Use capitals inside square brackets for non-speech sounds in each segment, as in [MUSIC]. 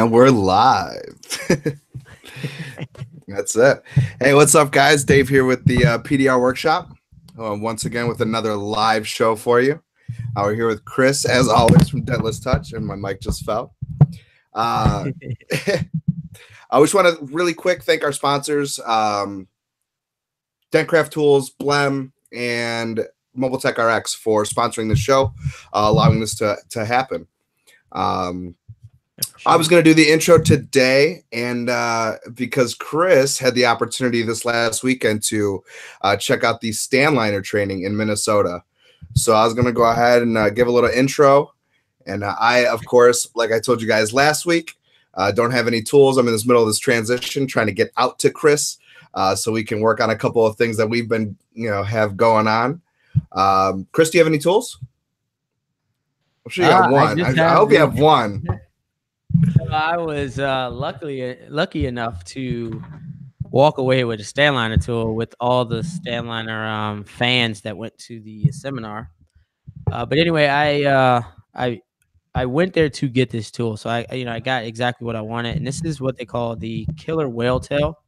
And we're live. [LAUGHS] That's it. Hey, what's up, guys? Dave here with the uh, PDR Workshop. Uh, once again, with another live show for you. Uh, we're here with Chris, as always, from Dentless Touch, and my mic just fell. Uh, [LAUGHS] I just want to really quick thank our sponsors um, Dentcraft Tools, Blehm, and Mobile Tech RX for sponsoring the show, uh, allowing this to, to happen. Um, I was going to do the intro today, and uh, because Chris had the opportunity this last weekend to uh, check out the Stanliner training in Minnesota, so I was going to go ahead and uh, give a little intro. And uh, I, of course, like I told you guys last week, uh, don't have any tools. I'm in this middle of this transition, trying to get out to Chris, uh, so we can work on a couple of things that we've been, you know, have going on. Um, Chris, do you have any tools? I'm sure you got one. I, I, I hope you have one. [LAUGHS] I was uh, luckily lucky enough to walk away with a Stanliner tool with all the Stanliner um, fans that went to the seminar. Uh, but anyway, I uh, I I went there to get this tool, so I you know I got exactly what I wanted, and this is what they call the Killer Whale Tail.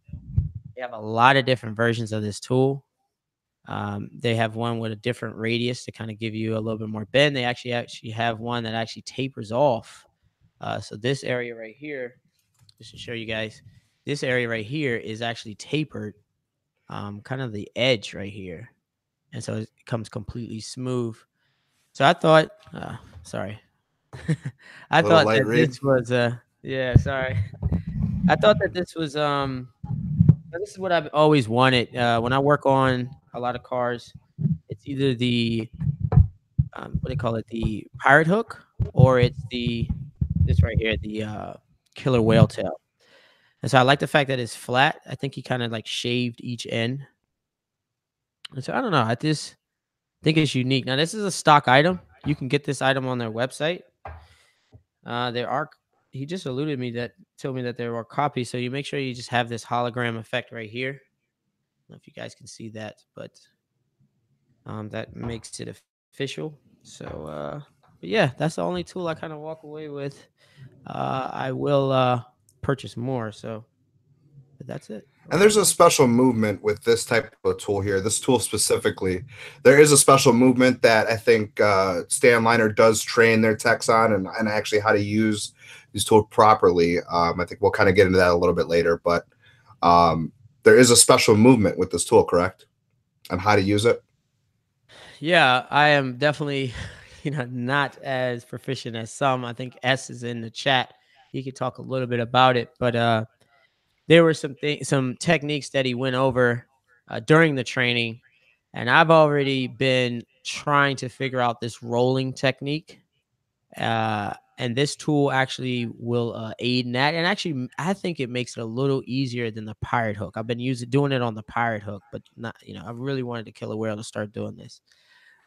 They have a lot of different versions of this tool. Um, they have one with a different radius to kind of give you a little bit more bend. They actually actually have one that actually tapers off uh, so this area right here, just to show you guys, this area right here is actually tapered, um, kind of the edge right here. And so it comes completely smooth. So I thought, uh, sorry, [LAUGHS] I thought that read. this was, uh, yeah, sorry. [LAUGHS] I thought that this was, um, this is what I've always wanted. Uh, when I work on a lot of cars, it's either the, um, what do they call it, the pirate hook, or it's the right here, the uh, killer whale tail. And so I like the fact that it's flat. I think he kind of like shaved each end. And so I don't know. I just think it's unique. Now this is a stock item. You can get this item on their website. Uh, there are. He just alluded me that told me that there are copies. So you make sure you just have this hologram effect right here. I don't know if you guys can see that, but um, that makes it official. So uh, but yeah, that's the only tool I kind of walk away with. Uh, I will uh, purchase more. So that's it. And there's a special movement with this type of tool here, this tool specifically. There is a special movement that I think uh, Stanliner does train their techs on and, and actually how to use these tools properly. Um, I think we'll kind of get into that a little bit later, but um, there is a special movement with this tool, correct? On how to use it? Yeah, I am definitely you know, not as proficient as some. I think S is in the chat. He could talk a little bit about it, but uh, there were some things, some techniques that he went over uh, during the training, and I've already been trying to figure out this rolling technique. Uh, and this tool actually will uh, aid in that. And actually, I think it makes it a little easier than the pirate hook. I've been using doing it on the pirate hook, but not, you know, I really wanted to killer whale to start doing this.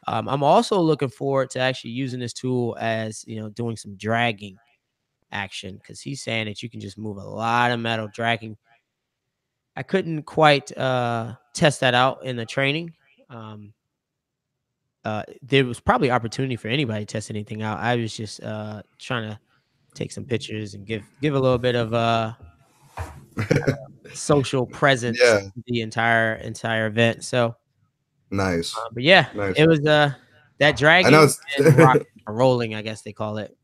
Um, I'm also looking forward to actually using this tool as you know doing some dragging action because he's saying that you can just move a lot of metal dragging. I couldn't quite uh, test that out in the training. Um, uh, there was probably opportunity for anybody to test anything out. I was just uh, trying to take some pictures and give give a little bit of uh, [LAUGHS] social presence yeah. the entire entire event. So Nice. Uh, but yeah, nice. it was uh that dragon I know [LAUGHS] rock, rolling, I guess they call it.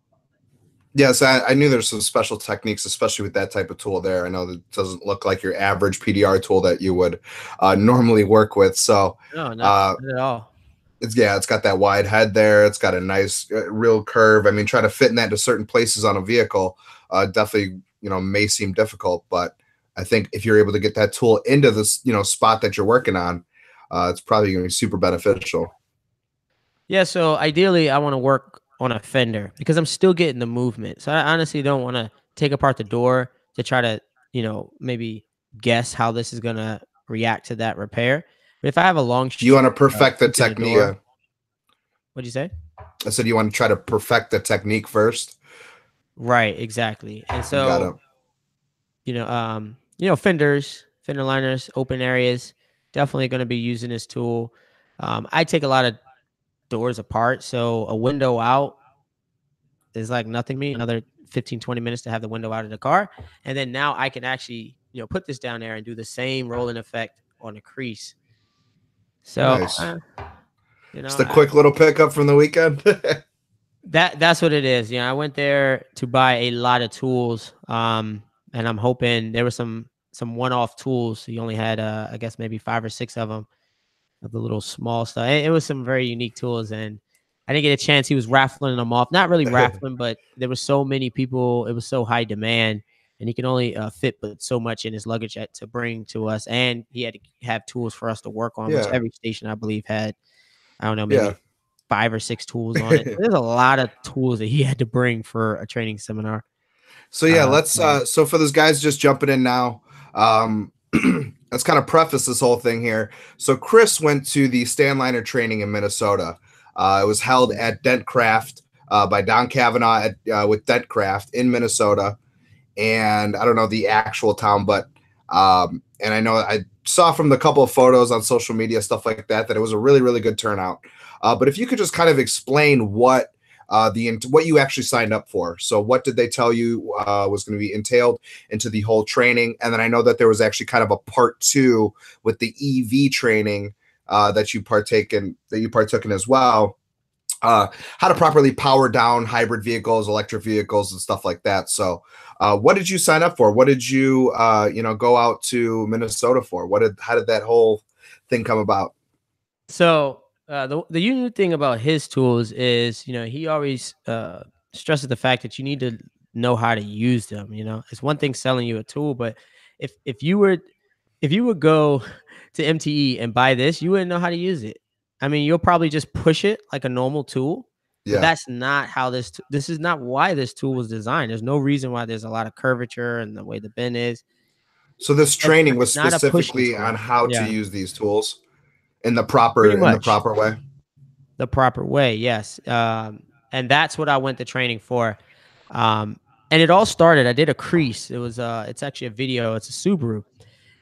Yes, I, I, knew there's some special techniques, especially with that type of tool there. I know that doesn't look like your average PDR tool that you would uh, normally work with. So no, not, uh, not at all. It's yeah, it's got that wide head there. It's got a nice, uh, real curve. I mean, trying to fit in that to certain places on a vehicle, uh, definitely you know may seem difficult, but I think if you're able to get that tool into this you know spot that you're working on, uh, it's probably going to be super beneficial. Yeah. So ideally, I want to work on a fender because I'm still getting the movement. So I honestly don't want to take apart the door to try to, you know, maybe guess how this is going to react to that repair. But if I have a long, you want to perfect uh, the technique. The What'd you say? I said you want to try to perfect the technique first. Right. Exactly. And so, you, you know, um, you know, fenders, fender liners, open areas definitely going to be using this tool. Um, I take a lot of doors apart, so a window out is like nothing to me. Another 15, 20 minutes to have the window out of the car. And then now I can actually, you know, put this down there and do the same rolling effect on the crease. So, Nice. uh, you know, Just a I- quick little pickup from the weekend. [LAUGHS] that that's what it is. You know, I went there to buy a lot of tools. Um, and I'm hoping there were some some one-off tools. He only had uh I guess maybe five or six of them of the little small stuff. It, it was some very unique tools and I didn't get a chance. He was raffling them off. Not really [LAUGHS] raffling, but there were so many people. It was so high demand, and he could only uh, fit but so much in his luggage at, to bring to us. And he had to have tools for us to work on, which every station I believe had. I don't know, maybe Yeah. five or six tools on it. [LAUGHS] There's a lot of tools that he had to bring for a training seminar. So yeah, Uh, let's yeah. uh so for those guys just jumping in now, um [CLEARS THROAT] let's kind of preface this whole thing here. So Chris went to the Stanliner training in Minnesota. Uh it was held at Dentcraft uh by Don Kavanaugh at uh, with Dentcraft in Minnesota. And I don't know the actual town, but um and I know I saw from the couple of photos on social media stuff like that that it was a really really good turnout. Uh but if you could just kind of explain what uh, the what you actually signed up for. So, what did they tell you uh, was going to be entailed into the whole training? And then I know that there was actually kind of a part two with the EV training uh, that you partake in that you partook in as well. Uh, how to properly power down hybrid vehicles, electric vehicles, and stuff like that. So, uh, what did you sign up for? What did you uh, you know go out to Minnesota for? What did how did that whole thing come about? So uh, the the unique thing about his tools is, you know, he always uh, stresses the fact that you need to know how to use them. You know, it's one thing selling you a tool, but if if you were if you would go [LAUGHS] to MTE and buy this, you wouldn't know how to use it. I mean, you'll probably just push it like a normal tool. Yeah, that's not how this. t- This is not why this tool was designed. There's no reason why there's a lot of curvature and the way the bend is. So this training was not a pushing specifically on how Yeah. to use these tools in the proper in the proper way. the proper way yes. Um, and that's what i went to training for. Um, and it all started i did a crease. It was uh it's actually a video it's a subaru.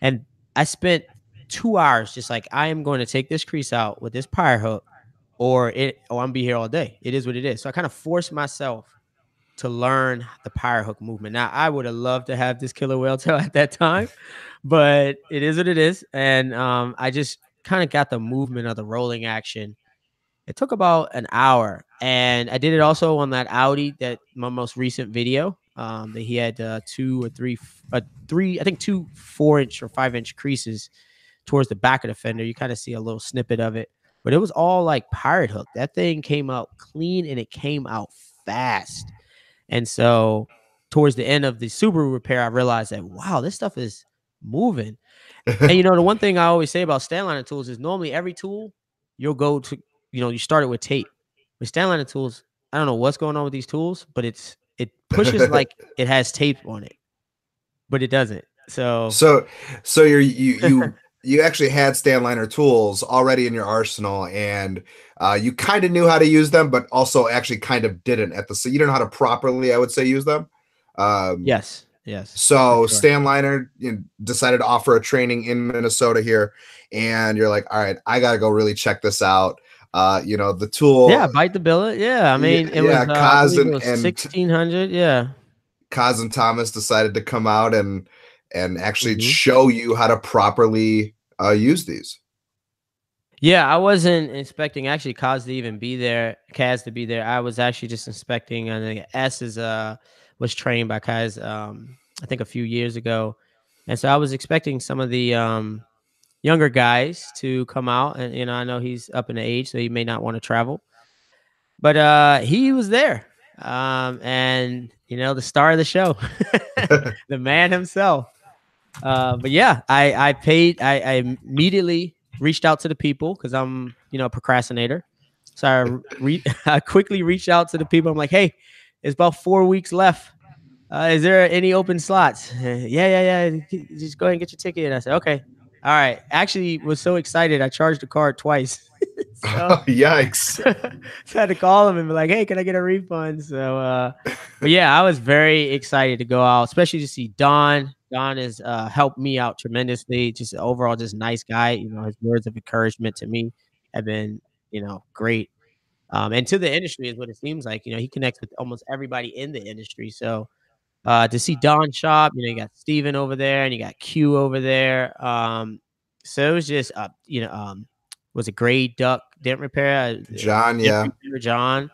And i spent two hours just like i am going to take this crease out with this pirate hook or it or i'm gonna be here all day. It is what it is. So i kind of forced myself to learn the pirate hook movement. Now i would have loved to have this killer whale tail [LAUGHS] at that time but it is what it is. And um, i just kind of got the movement of the rolling action it took about an hour, and I did it also on that Audi that my most recent video. Um, that he had uh, two or three, uh, three, I think two four inch or five inch creases towards the back of the fender. You kind of see a little snippet of it, but it was all like pirate hook. That thing came out clean and it came out fast. And so, towards the end of the Subaru repair, I realized that wow, this stuff is moving. And you [LAUGHS] know, the one thing I always say about Stanliner tools is normally every tool you'll go to, you know, you start it with tape. With Stanliner tools, I don't know what's going on with these tools, but it's it pushes [LAUGHS] like it has tape on it, but it doesn't. So So, so you're you you you actually had Stanliner tools already in your arsenal, and uh, you kind of knew how to use them, but also actually kind of didn't at the so you don't know how to properly, I would say, use them. Um, yes, yes. So sure. Stanliner you know, decided to offer a training in Minnesota here, and you're like, all right, I gotta go really check this out. Uh, you know, the tool. yeah, bite the billet. Yeah, I mean, it yeah, was, uh, Kaz it and- was and- 1600. Yeah. Kaz and Thomas decided to come out and and actually Mhm. show you how to properly uh, use these. Yeah, I wasn't expecting actually Kaz to even be there, Kaz to be there. I was actually just inspecting. I think S is uh was trained by Kaz um I think a few years ago, and so I was expecting some of the um younger guys to come out, and you know I know he's up in age, so he may not want to travel, but uh he was there, um and you know the star of the show, [LAUGHS] the man himself. Uh, but yeah, I I paid. I, I immediately reached out to the people because I'm you know a procrastinator. So I re- [LAUGHS] I quickly reached out to the people. I'm like, hey, it's about four weeks left. Uh, is there any open slots? [LAUGHS] yeah, yeah, yeah. Just go ahead and get your ticket. And I said, okay, all right. Actually, was so excited. I charged the card twice. [LAUGHS] so, [LAUGHS] Yikes! so I had to call them and be like, "Hey, can I get a refund?" So, uh, but yeah, I was very excited to go out, especially to see Don. Don has uh, helped me out tremendously. Just overall, just nice guy. You know, his words of encouragement to me have been, you know, great. Um, and to the industry is what it seems like. You know, he connects with almost everybody in the industry. So uh, to see Don Shop, you know, you got Steven over there and you got Q over there. Um, so it was just, uh, you know, um, was a Gray Duck Dent Repair? Uh, John, yeah. John.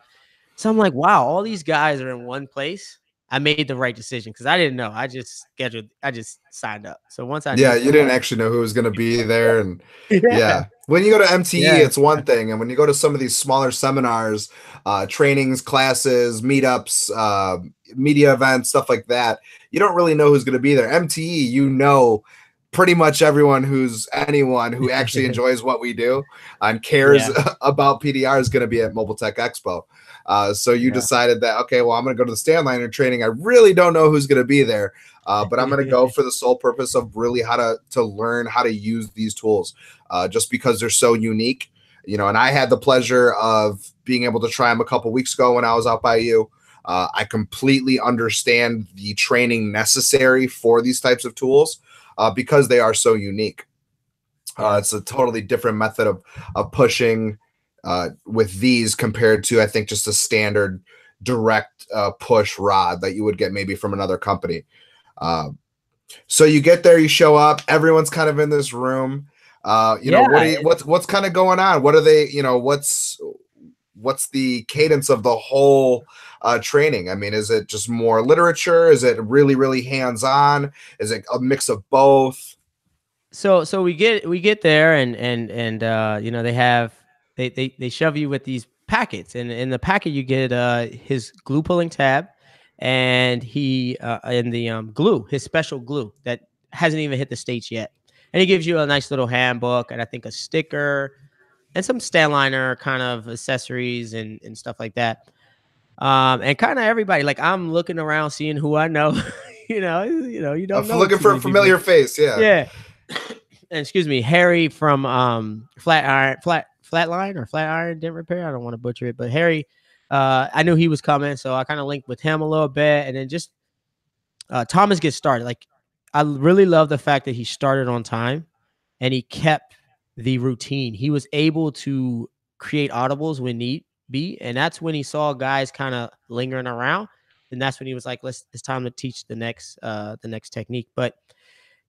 So I'm like, wow, all these guys are in one place. I made the right decision because I didn't know. I just scheduled. I just signed up. So once I yeah, you didn't actually know who was going to be there, and [LAUGHS] yeah. yeah. when you go to MTE, yeah. it's one thing, and when you go to some of these smaller seminars, uh, trainings, classes, meetups, uh, media events, stuff like that, you don't really know who's going to be there. MTE, you know pretty much everyone who's anyone who [LAUGHS] actually enjoys what we do and cares yeah. [LAUGHS] about PDR is going to be at Mobile Tech Expo. Uh, so you yeah. decided that okay, well, I'm going to go to the Stanliner training. I really don't know who's going to be there, uh, but I'm going to go [LAUGHS] for the sole purpose of really how to to learn how to use these tools, uh, just because they're so unique. You know, and I had the pleasure of being able to try them a couple weeks ago when I was out by you. Uh, I completely understand the training necessary for these types of tools uh, because they are so unique. Uh, it's a totally different method of of pushing uh, with these compared to I think just a standard direct uh, push rod that you would get maybe from another company. Uh, so you get there, you show up, everyone's kind of in this room. Uh, you yeah. know what you, what's what's kind of going on? What are they? You know what's what's the cadence of the whole uh, training? I mean, is it just more literature? Is it really really hands on? Is it a mix of both? So so we get we get there and and and uh, you know they have they, they they shove you with these packets, and in the packet you get uh, his glue pulling tab, and he uh, and the um, glue, his special glue that hasn't even hit the states yet, and he gives you a nice little handbook and I think a sticker and some Stanliner kind of accessories and and stuff like that. Um, and kind of everybody like I'm looking around, seeing who I know. [LAUGHS] you know, you know, you don't I'm know looking for a familiar people. face. Yeah, yeah. [COUGHS] and excuse me, Harry from um Flatiron Flat Flatline or Flat Flatiron Dent Repair. I don't want to butcher it, but Harry, uh, I knew he was coming, so I kind of linked with him a little bit, and then just uh, Thomas gets started. Like I really love the fact that he started on time, and he kept the routine. He was able to create audibles when need be, and that's when he saw guys kind of lingering around, and that's when he was like, "Let's it's time to teach the next uh the next technique." But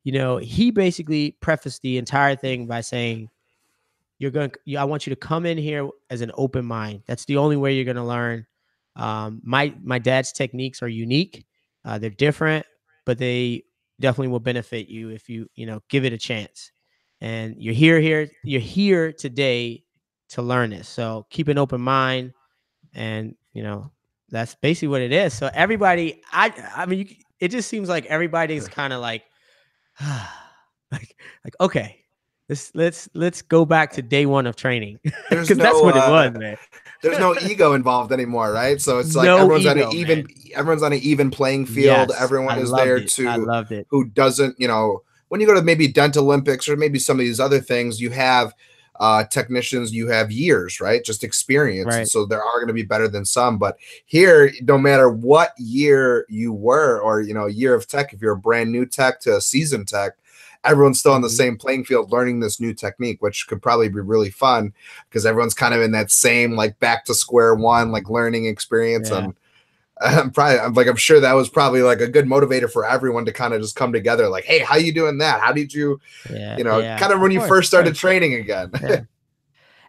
you know, he basically prefaced the entire thing by saying, you're going to, I want you to come in here as an open mind. That's the only way you're going to learn. Um, my, my dad's techniques are unique. Uh, they're different, but they definitely will benefit you if you, you know, give it a chance. And you're here, here, you're here today to learn it. So keep an open mind and, you know, that's basically what it is. So everybody, I, I mean, you, it just seems like everybody's kind of like, [SIGHS] like, like, okay, let's let's let's go back to day one of training [LAUGHS] because no, that's what it uh, was, man. there's no ego involved anymore, right? So it's like no everyone's ego, on an even man. everyone's on an even playing field. Yes, Everyone I is there it. to I loved it. who doesn't, you know, when you go to maybe Dent Olympics or maybe some of these other things, you have uh, technicians, you have years, right? Just experience. Right. So there are going to be better than some. But here, no matter what year you were, or you know, year of tech, if you're a brand new tech to a seasoned tech, everyone's still on the mm-hmm. same playing field learning this new technique, which could probably be really fun because everyone's kind of in that same like back to square one, like learning experience. Yeah. And I'm [LAUGHS] probably I'm like I'm sure that was probably like a good motivator for everyone to kind of just come together. Like, hey, how you doing that? How did you, yeah, you know, yeah. kind of when of you first started training again. Yeah.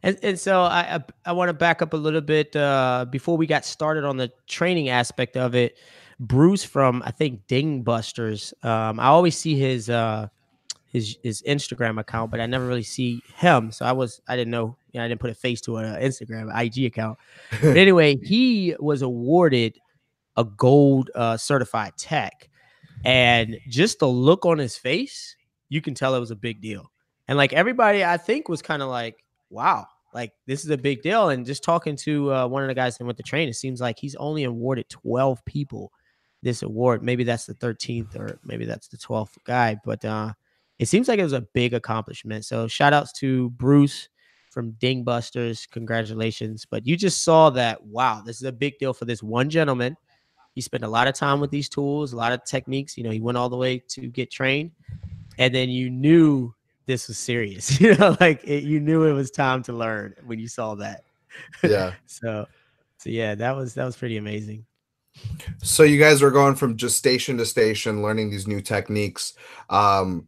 And, and so I I, I want to back up a little bit uh, before we got started on the training aspect of it. Bruce from I think Dingbusters. Um, I always see his uh, his his Instagram account, but I never really see him. So I was I didn't know, you know I didn't put a face to an Instagram IG account. But [LAUGHS] anyway, he was awarded a gold uh, certified tech, and just the look on his face, you can tell it was a big deal. And like everybody, I think was kind of like, wow, like this is a big deal. And just talking to uh, one of the guys that went to train, it seems like he's only awarded twelve people this award. Maybe that's the 13th or maybe that's the 12th guy, but uh it seems like it was a big accomplishment. So shout outs to Bruce from Dingbusters. Congratulations. But you just saw that, wow, this is a big deal for this one gentleman. He spent a lot of time with these tools, a lot of techniques. You know, he went all the way to get trained. And then you knew this was serious. [LAUGHS] You know, like it, you knew it was time to learn when you saw that. Yeah. [LAUGHS] so, so yeah, that was that was pretty amazing. So you guys are going from just station to station, learning these new techniques. Um,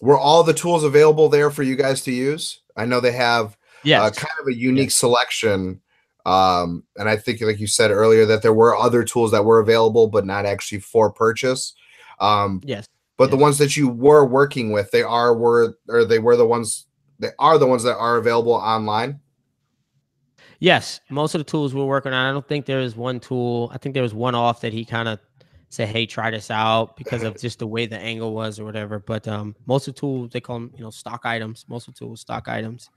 were all the tools available there for you guys to use? I know they have Yeah. uh, kind of a unique selection. Um, and I think, like you said earlier, that there were other tools that were available, but not actually for purchase. Um, yes. but the ones that you were working with, they are were or they were the ones they are the ones that are available online. Yes, most of the tools we're working on. I don't think there is one tool. I think there was one off that he kind of said, "Hey, try this out," because of just the way the angle was or whatever. But um, most of the tools they call them, you know, stock items. Most of the tools stock items,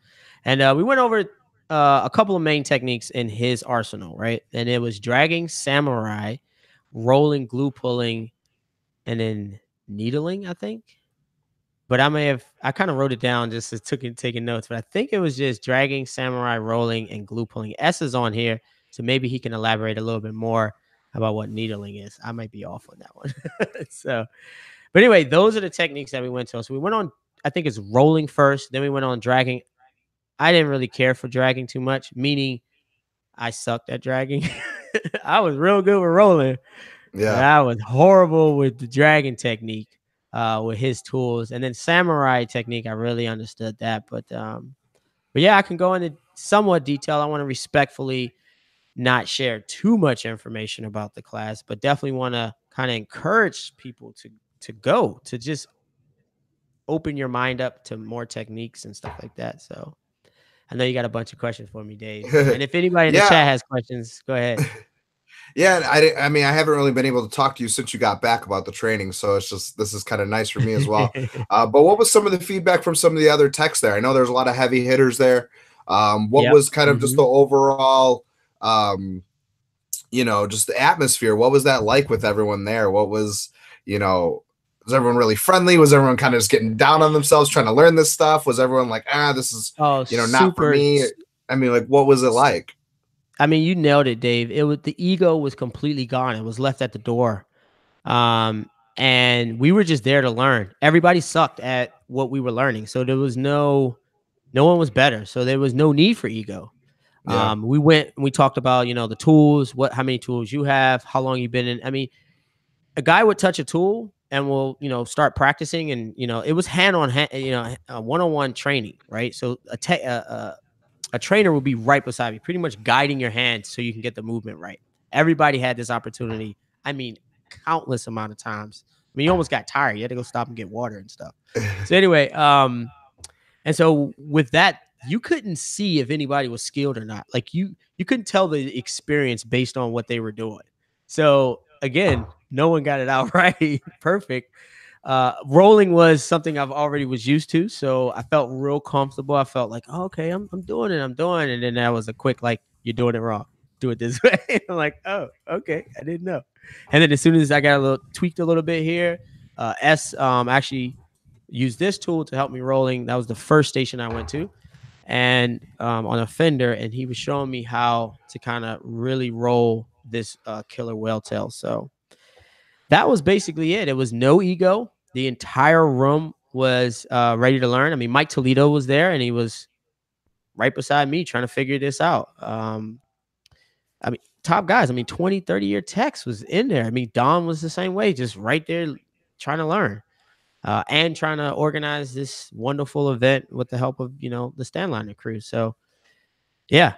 and uh, we went over uh, a couple of main techniques in his arsenal, right? And it was dragging samurai, rolling, glue pulling, and then needling. I think. But I may have I kind of wrote it down just as took taking notes, but I think it was just dragging, samurai, rolling, and glue pulling. S is on here, so maybe he can elaborate a little bit more about what needling is. I might be off on that one. [LAUGHS] so, but anyway, those are the techniques that we went to. So we went on, I think it's rolling first, then we went on dragging. I didn't really care for dragging too much, meaning I sucked at dragging. [LAUGHS] I was real good with rolling. Yeah. I was horrible with the dragging technique, uh, with his tools, and then samurai technique. I really understood that, but um, but yeah, I can go into somewhat detail. I want to respectfully not share too much information about the class, but definitely want to kind of encourage people to to go to just open your mind up to more techniques and stuff like that. So. I know you got a bunch of questions for me, Dave. [LAUGHS] And if anybody in the chat has questions, go ahead. [LAUGHS] Yeah, I, I mean, I haven't really been able to talk to you since you got back about the training, so it's just this is kind of nice for me as well. [LAUGHS] Uh, but what was some of the feedback from some of the other techs there? I know there's a lot of heavy hitters there. Um, what Yep. was kind of just Mhm. the overall, um, you know, just the atmosphere? What was that like with everyone there? What was, you know, was everyone really friendly? Was everyone kind of just getting down on themselves trying to learn this stuff? Was everyone like, ah, this is, oh, you know, not for me? I mean, like, what was it like? I mean, you nailed it, Dave. It was the ego was completely gone. It was left at the door. Um, and we were just there to learn. Everybody sucked at what we were learning. So there was no no one was better. So there was no need for ego. Yeah. Um, we went and we talked about, you know, the tools, what how many tools you have, how long you've been in. I mean, a guy would touch a tool and we'll you know, start practicing and, you know, it was hand on hand, you know, one on one training, right? So a, te- a, trainer will be right beside you, pretty much guiding your hands so you can get the movement right. Everybody had this opportunity. I mean, countless amount of times. I mean, you almost got tired. You had to go stop and get water and stuff. [LAUGHS] So anyway, um, and so with that, you couldn't see if anybody was skilled or not. Like you, you couldn't tell the experience based on what they were doing. So again, no one got it out [LAUGHS] right, perfect. Uh, rolling was something I've already was used to, so I felt real comfortable. I felt like, oh, okay, I'm, I'm doing it, I'm doing it, and then that was a quick like, you're doing it wrong. Do it this [LAUGHS] way. I'm like, oh, okay, I didn't know. And then as soon as I got a little tweaked a little bit here, uh, S um actually used this tool to help me rolling. That was the first station I went to, and um, on a fender, and he was showing me how to kind of really roll this uh, killer whale tail. So that was basically it. It was no ego. The entire room was uh, ready to learn. I mean, Mike Toledo was there, and he was right beside me trying to figure this out. Um, I mean, top guys. I mean, 20, 30 year techs was in there. I mean, Don was the same way, just right there trying to learn uh, and trying to organize this wonderful event with the help of you know the Stanliner crew. So, yeah,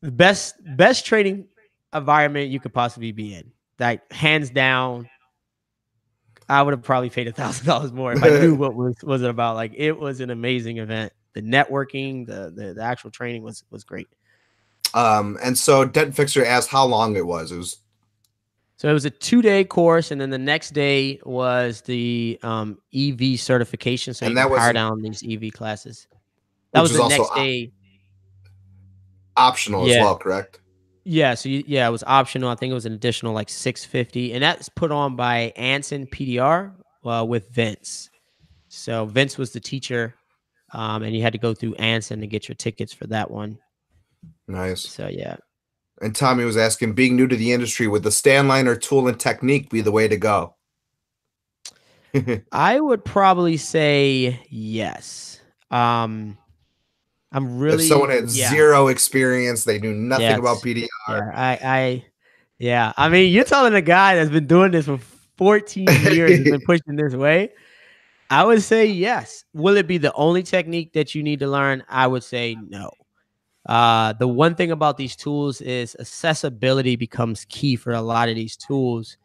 the best best training environment you could possibly be in. Like hands down, I would have probably paid a thousand dollars more if I knew [LAUGHS] what was was it about. Like it was an amazing event. The networking, the the, the actual training was was great. Um, and so Dent Fixer asked how long it was. It was So it was a two day course, and then the next day was the um, EV certification. So And you that was- power down these EV classes. That was the next op- day. optional as well, correct? Yeah, so you, yeah, it was optional. I think it was an additional like six fifty, and that's put on by Anson PDR uh, with Vince. So Vince was the teacher, um, and you had to go through Anson to get your tickets for that one. Nice. So yeah, And Tommy was asking, being new to the industry, would the Stanliner tool and technique be the way to go? [LAUGHS] I would probably say yes. Um, I'm really. if someone had yeah. zero experience, they knew nothing about PDR. Yeah, I, I, yeah. I mean, you're telling a guy that's been doing this for 14 [LAUGHS] years and been pushing this way. I would say yes. Will it be the only technique that you need to learn? I would say no. Uh, the one thing about these tools is accessibility becomes key for a lot of these tools.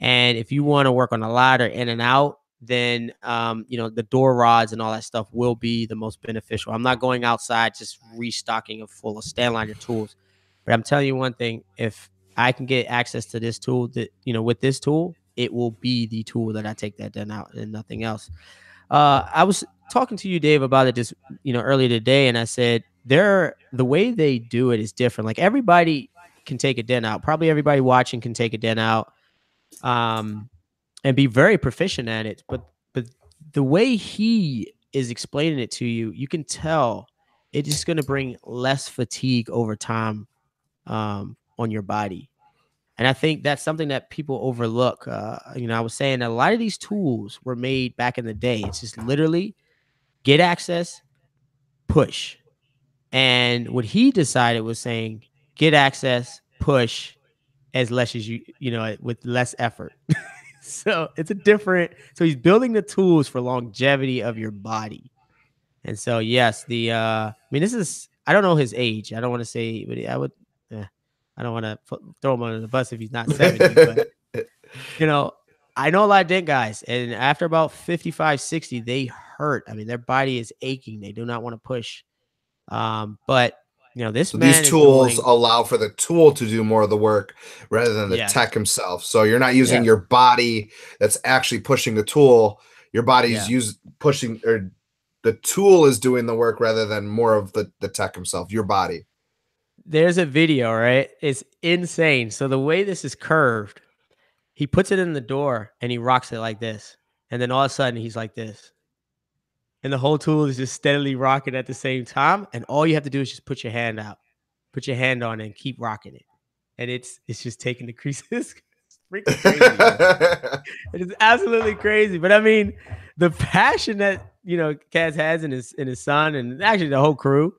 And if you want to work on a ladder in and out, then um, you know the door rods and all that stuff will be the most beneficial. I'm not going outside just restocking a full of stand tools, but I'm telling you one thing: if I can get access to this tool, that you know, with this tool, it will be the tool that I take that den out and nothing else. Uh, I was talking to you, Dave, about it just you know earlier today, and I said they're the way they do it is different. Like everybody can take a den out. Probably everybody watching can take a den out, um, and be very proficient at it. But but the way he is explaining it to you, you can tell it is just going to bring less fatigue over time um, on your body. And I think that's something that people overlook. Uh, you know, I was saying a lot of these tools were made back in the day. It's just literally get access, push. And what he decided was saying, get access, push as less as you, you know, with less effort. [LAUGHS] [LAUGHS] so it's a different, so he's building the tools for longevity of your body. And so, yes, the, uh, I mean, this is, I don't know his age. I don't want to say, but I would, eh, I don't want to throw him under the bus if he's not 70, but [LAUGHS] you know, I know a lot of dent guys, and after about 55, 60, they hurt. I mean, their body is aching. They do not want to push. Um, but you know, this So man these tools doing- allow for the tool to do more of the work rather than the Yes. tech himself. So you're not using Yeah. your body that's actually pushing the tool. Your body's Yeah. use pushing or the tool is doing the work rather than more of the, the tech himself, your body. there's a video, right? It's insane. So the way this is curved, he puts it in the door and he rocks it like this. And then all of a sudden he's like this. And the whole tool is just steadily rocking at the same time. And all you have to do is just put your hand out, put your hand on it and keep rocking it. And it's it's just taking the creases. [LAUGHS] it's freaking crazy. [LAUGHS] It is absolutely crazy. But I mean, the passion that you know Kaz has in his in his son and actually the whole crew,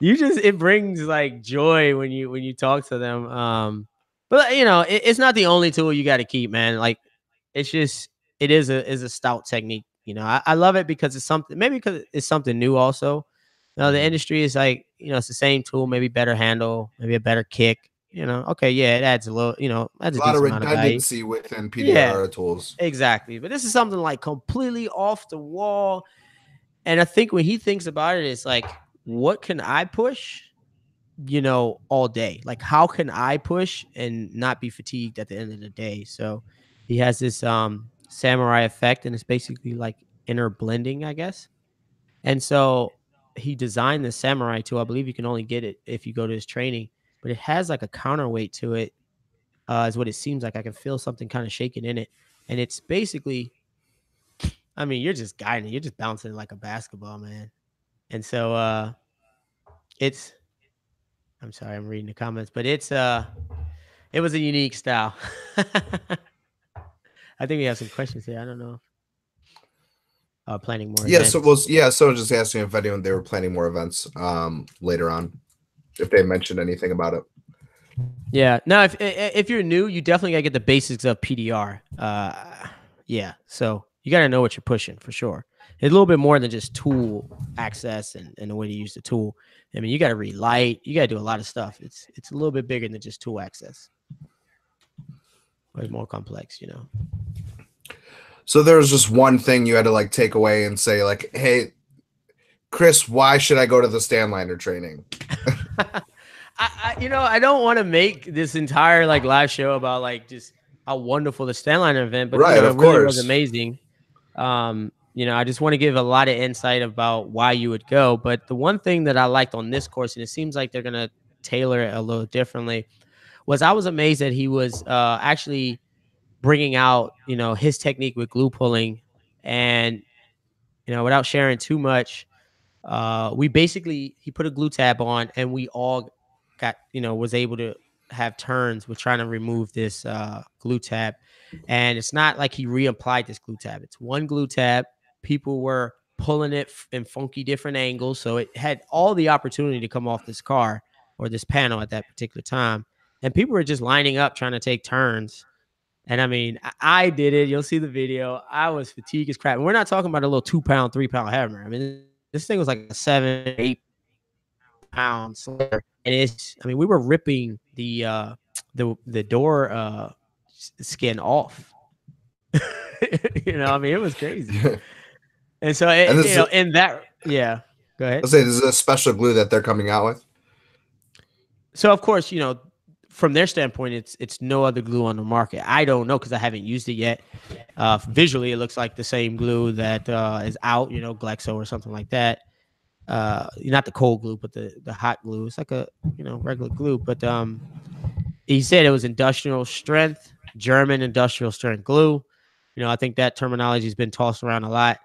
you just it brings like joy when you when you talk to them. Um, but you know, it, it's not the only tool you got to keep, man. Like it's just it is a is a stout technique. You know, I, I love it because it's something maybe because it's something new also. You know, the industry is like, you know, it's the same tool, maybe better handle, maybe a better kick. You know, okay, yeah, it adds a little, you know, adds a a, lot of amount of redundancy within PDR Yeah. tools. Exactly. But this is something like completely off the wall. And I think when he thinks about it, it's like, what can I push, you know, all day? Like, how can I push and not be fatigued at the end of the day? So he has this um samurai effect, and it's basically like inner blending, I guess. And so he designed the samurai tool. I believe you can only get it if you go to his training, but it has like a counterweight to it uh, is what it seems like. I can feel something kind of shaking in it, and it's basically, I mean, you're just guiding it, you're just bouncing like a basketball, man. And so, uh, it's, I'm sorry, I'm reading the comments, but it's, uh, it was a unique style. [LAUGHS] I think we have some questions here. I don't know. Uh, planning more. Yeah, so events. well, yeah, so just asking if anyone they were planning more events um later on, if they mentioned anything about it. Yeah. No, if if you're new, you definitely gotta get the basics of PDR. Uh, yeah. So you gotta know what you're pushing for sure. It's a little bit more than just tool access and, and the way to use the tool. I mean, you gotta read light. You gotta do a lot of stuff. It's it's a little bit bigger than just tool access. It's more complex, you know. So there was just one thing you had to like take away and say like, "Hey, Chris, why should I go to the Stanliner training?" [LAUGHS] I, I, you know, I don't want to make this entire like live show about like just how wonderful the Stanliner event, but you know, it really was amazing. Um, you know, I just want to give a lot of insight about why you would go. But the one thing that I liked on this course, and it seems like they're gonna tailor it a little differently, was I was amazed that he was uh, actually bringing out you know his technique with glue pulling, and you know without sharing too much, uh, we basically he put a glue tab on, and we all got you know was able to have turns with trying to remove this uh, glue tab and it's not like he reapplied this glue tab it's one glue tab people were pulling it in funky different angles. So it had all the opportunity to come off this car or this panel at that particular time. And people were just lining up trying to take turns. And I mean, I did it. You'll see the video. I was fatigued as crap. And we're not talking about a little two pound, three pound hammer. I mean, this thing was like a seven, eight pounds. And it's, I mean, we were ripping the, uh, the, the door, uh, skin off. [LAUGHS] you know, I mean, it was crazy. [LAUGHS] And so, it, and you know, in that, yeah, go ahead. Let's say this is a special glue that they're coming out with. So, of course, you know, from their standpoint, it's it's no other glue on the market. I don't know because I haven't used it yet. Uh, visually, it looks like the same glue that uh, is out, you know, Glexo or something like that. Uh, not the cold glue, but the the hot glue. It's like a you know regular glue, but um, he said it was industrial strength, German industrial strength glue. You know, I think that terminology has been tossed around a lot.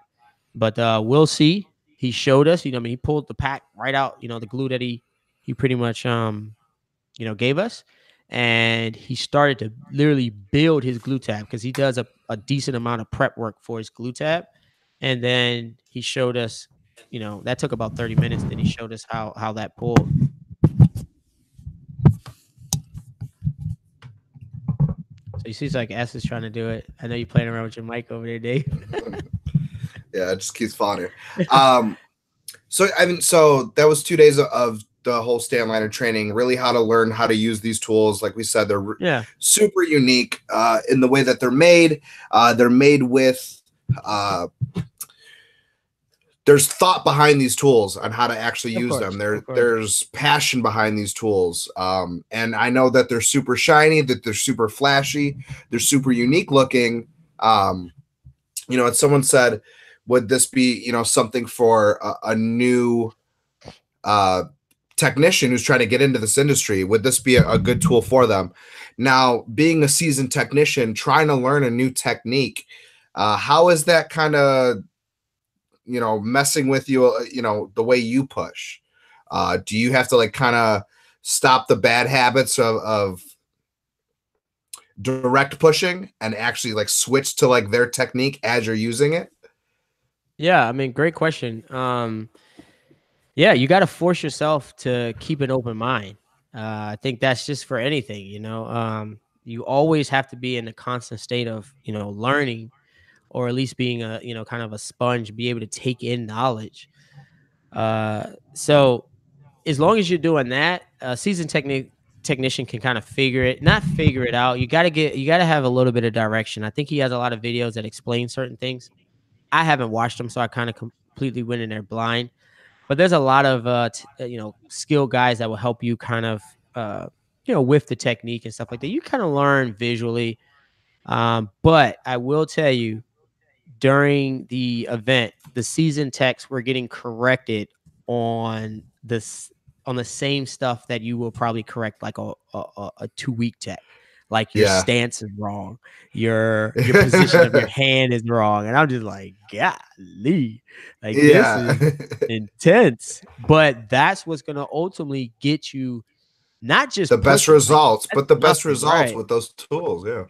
But uh, we'll see. He showed us, you know, I mean, he pulled the pack right out, you know, the glue that he he pretty much um, you know, gave us. And he started to literally build his glue tab because he does a, a decent amount of prep work for his glue tab. And then he showed us, you know, that took about 30 minutes. Then he showed us how how that pulled. So you see, like S is trying to do it. I know you're playing around with your mic over there, Dave. [LAUGHS] Yeah, it just keeps falling. Um, so I mean, so that was two days of the whole Stanliner training. Really, how to learn how to use these tools. Like we said, they're yeah super unique uh, in the way that they're made. Uh, they're made with. Uh, there's thought behind these tools on how to actually of use course, them. There, there's passion behind these tools, um, and I know that they're super shiny, that they're super flashy, they're super unique looking. Um, you know, as someone said, would this be you know something for a, a new uh, technician who's trying to get into this industry would this be a, a, good tool for them? Now being a seasoned technician trying to learn a new technique uh, how is that kind of you know messing with you uh, you know the way you push? Uh, do you have to like kind of stop the bad habits of, of direct pushing and actually like switch to like their technique as you're using it? Yeah, I mean, great question. Um, yeah, you got to force yourself to keep an open mind. Uh, I think that's just for anything, you know. Um, you always have to be in a constant state of, you know, learning, or at least being a, you know, kind of a sponge, be able to take in knowledge. Uh, so, as long as you're doing that, a seasoned technique technician can kind of figure it, not figure it out. You got to get, you got to have a little bit of direction. I think he has a lot of videos that explain certain things I haven't watched them, so I kind of completely went in there blind. But there's a lot of uh, t- uh, you know skill guys that will help you kind of uh, you know with the technique and stuff like that. You kind of learn visually, um, but I will tell you during the event, the season techs were getting corrected on this on the same stuff that you will probably correct like a a, a two week tech like your yeah. stance is wrong, your your position of your [LAUGHS] hand is wrong, and I'm just like, golly, like yeah. this is [LAUGHS] intense. But that's what's gonna ultimately get you not just the best results, but the best results right. with those tools. Yeah.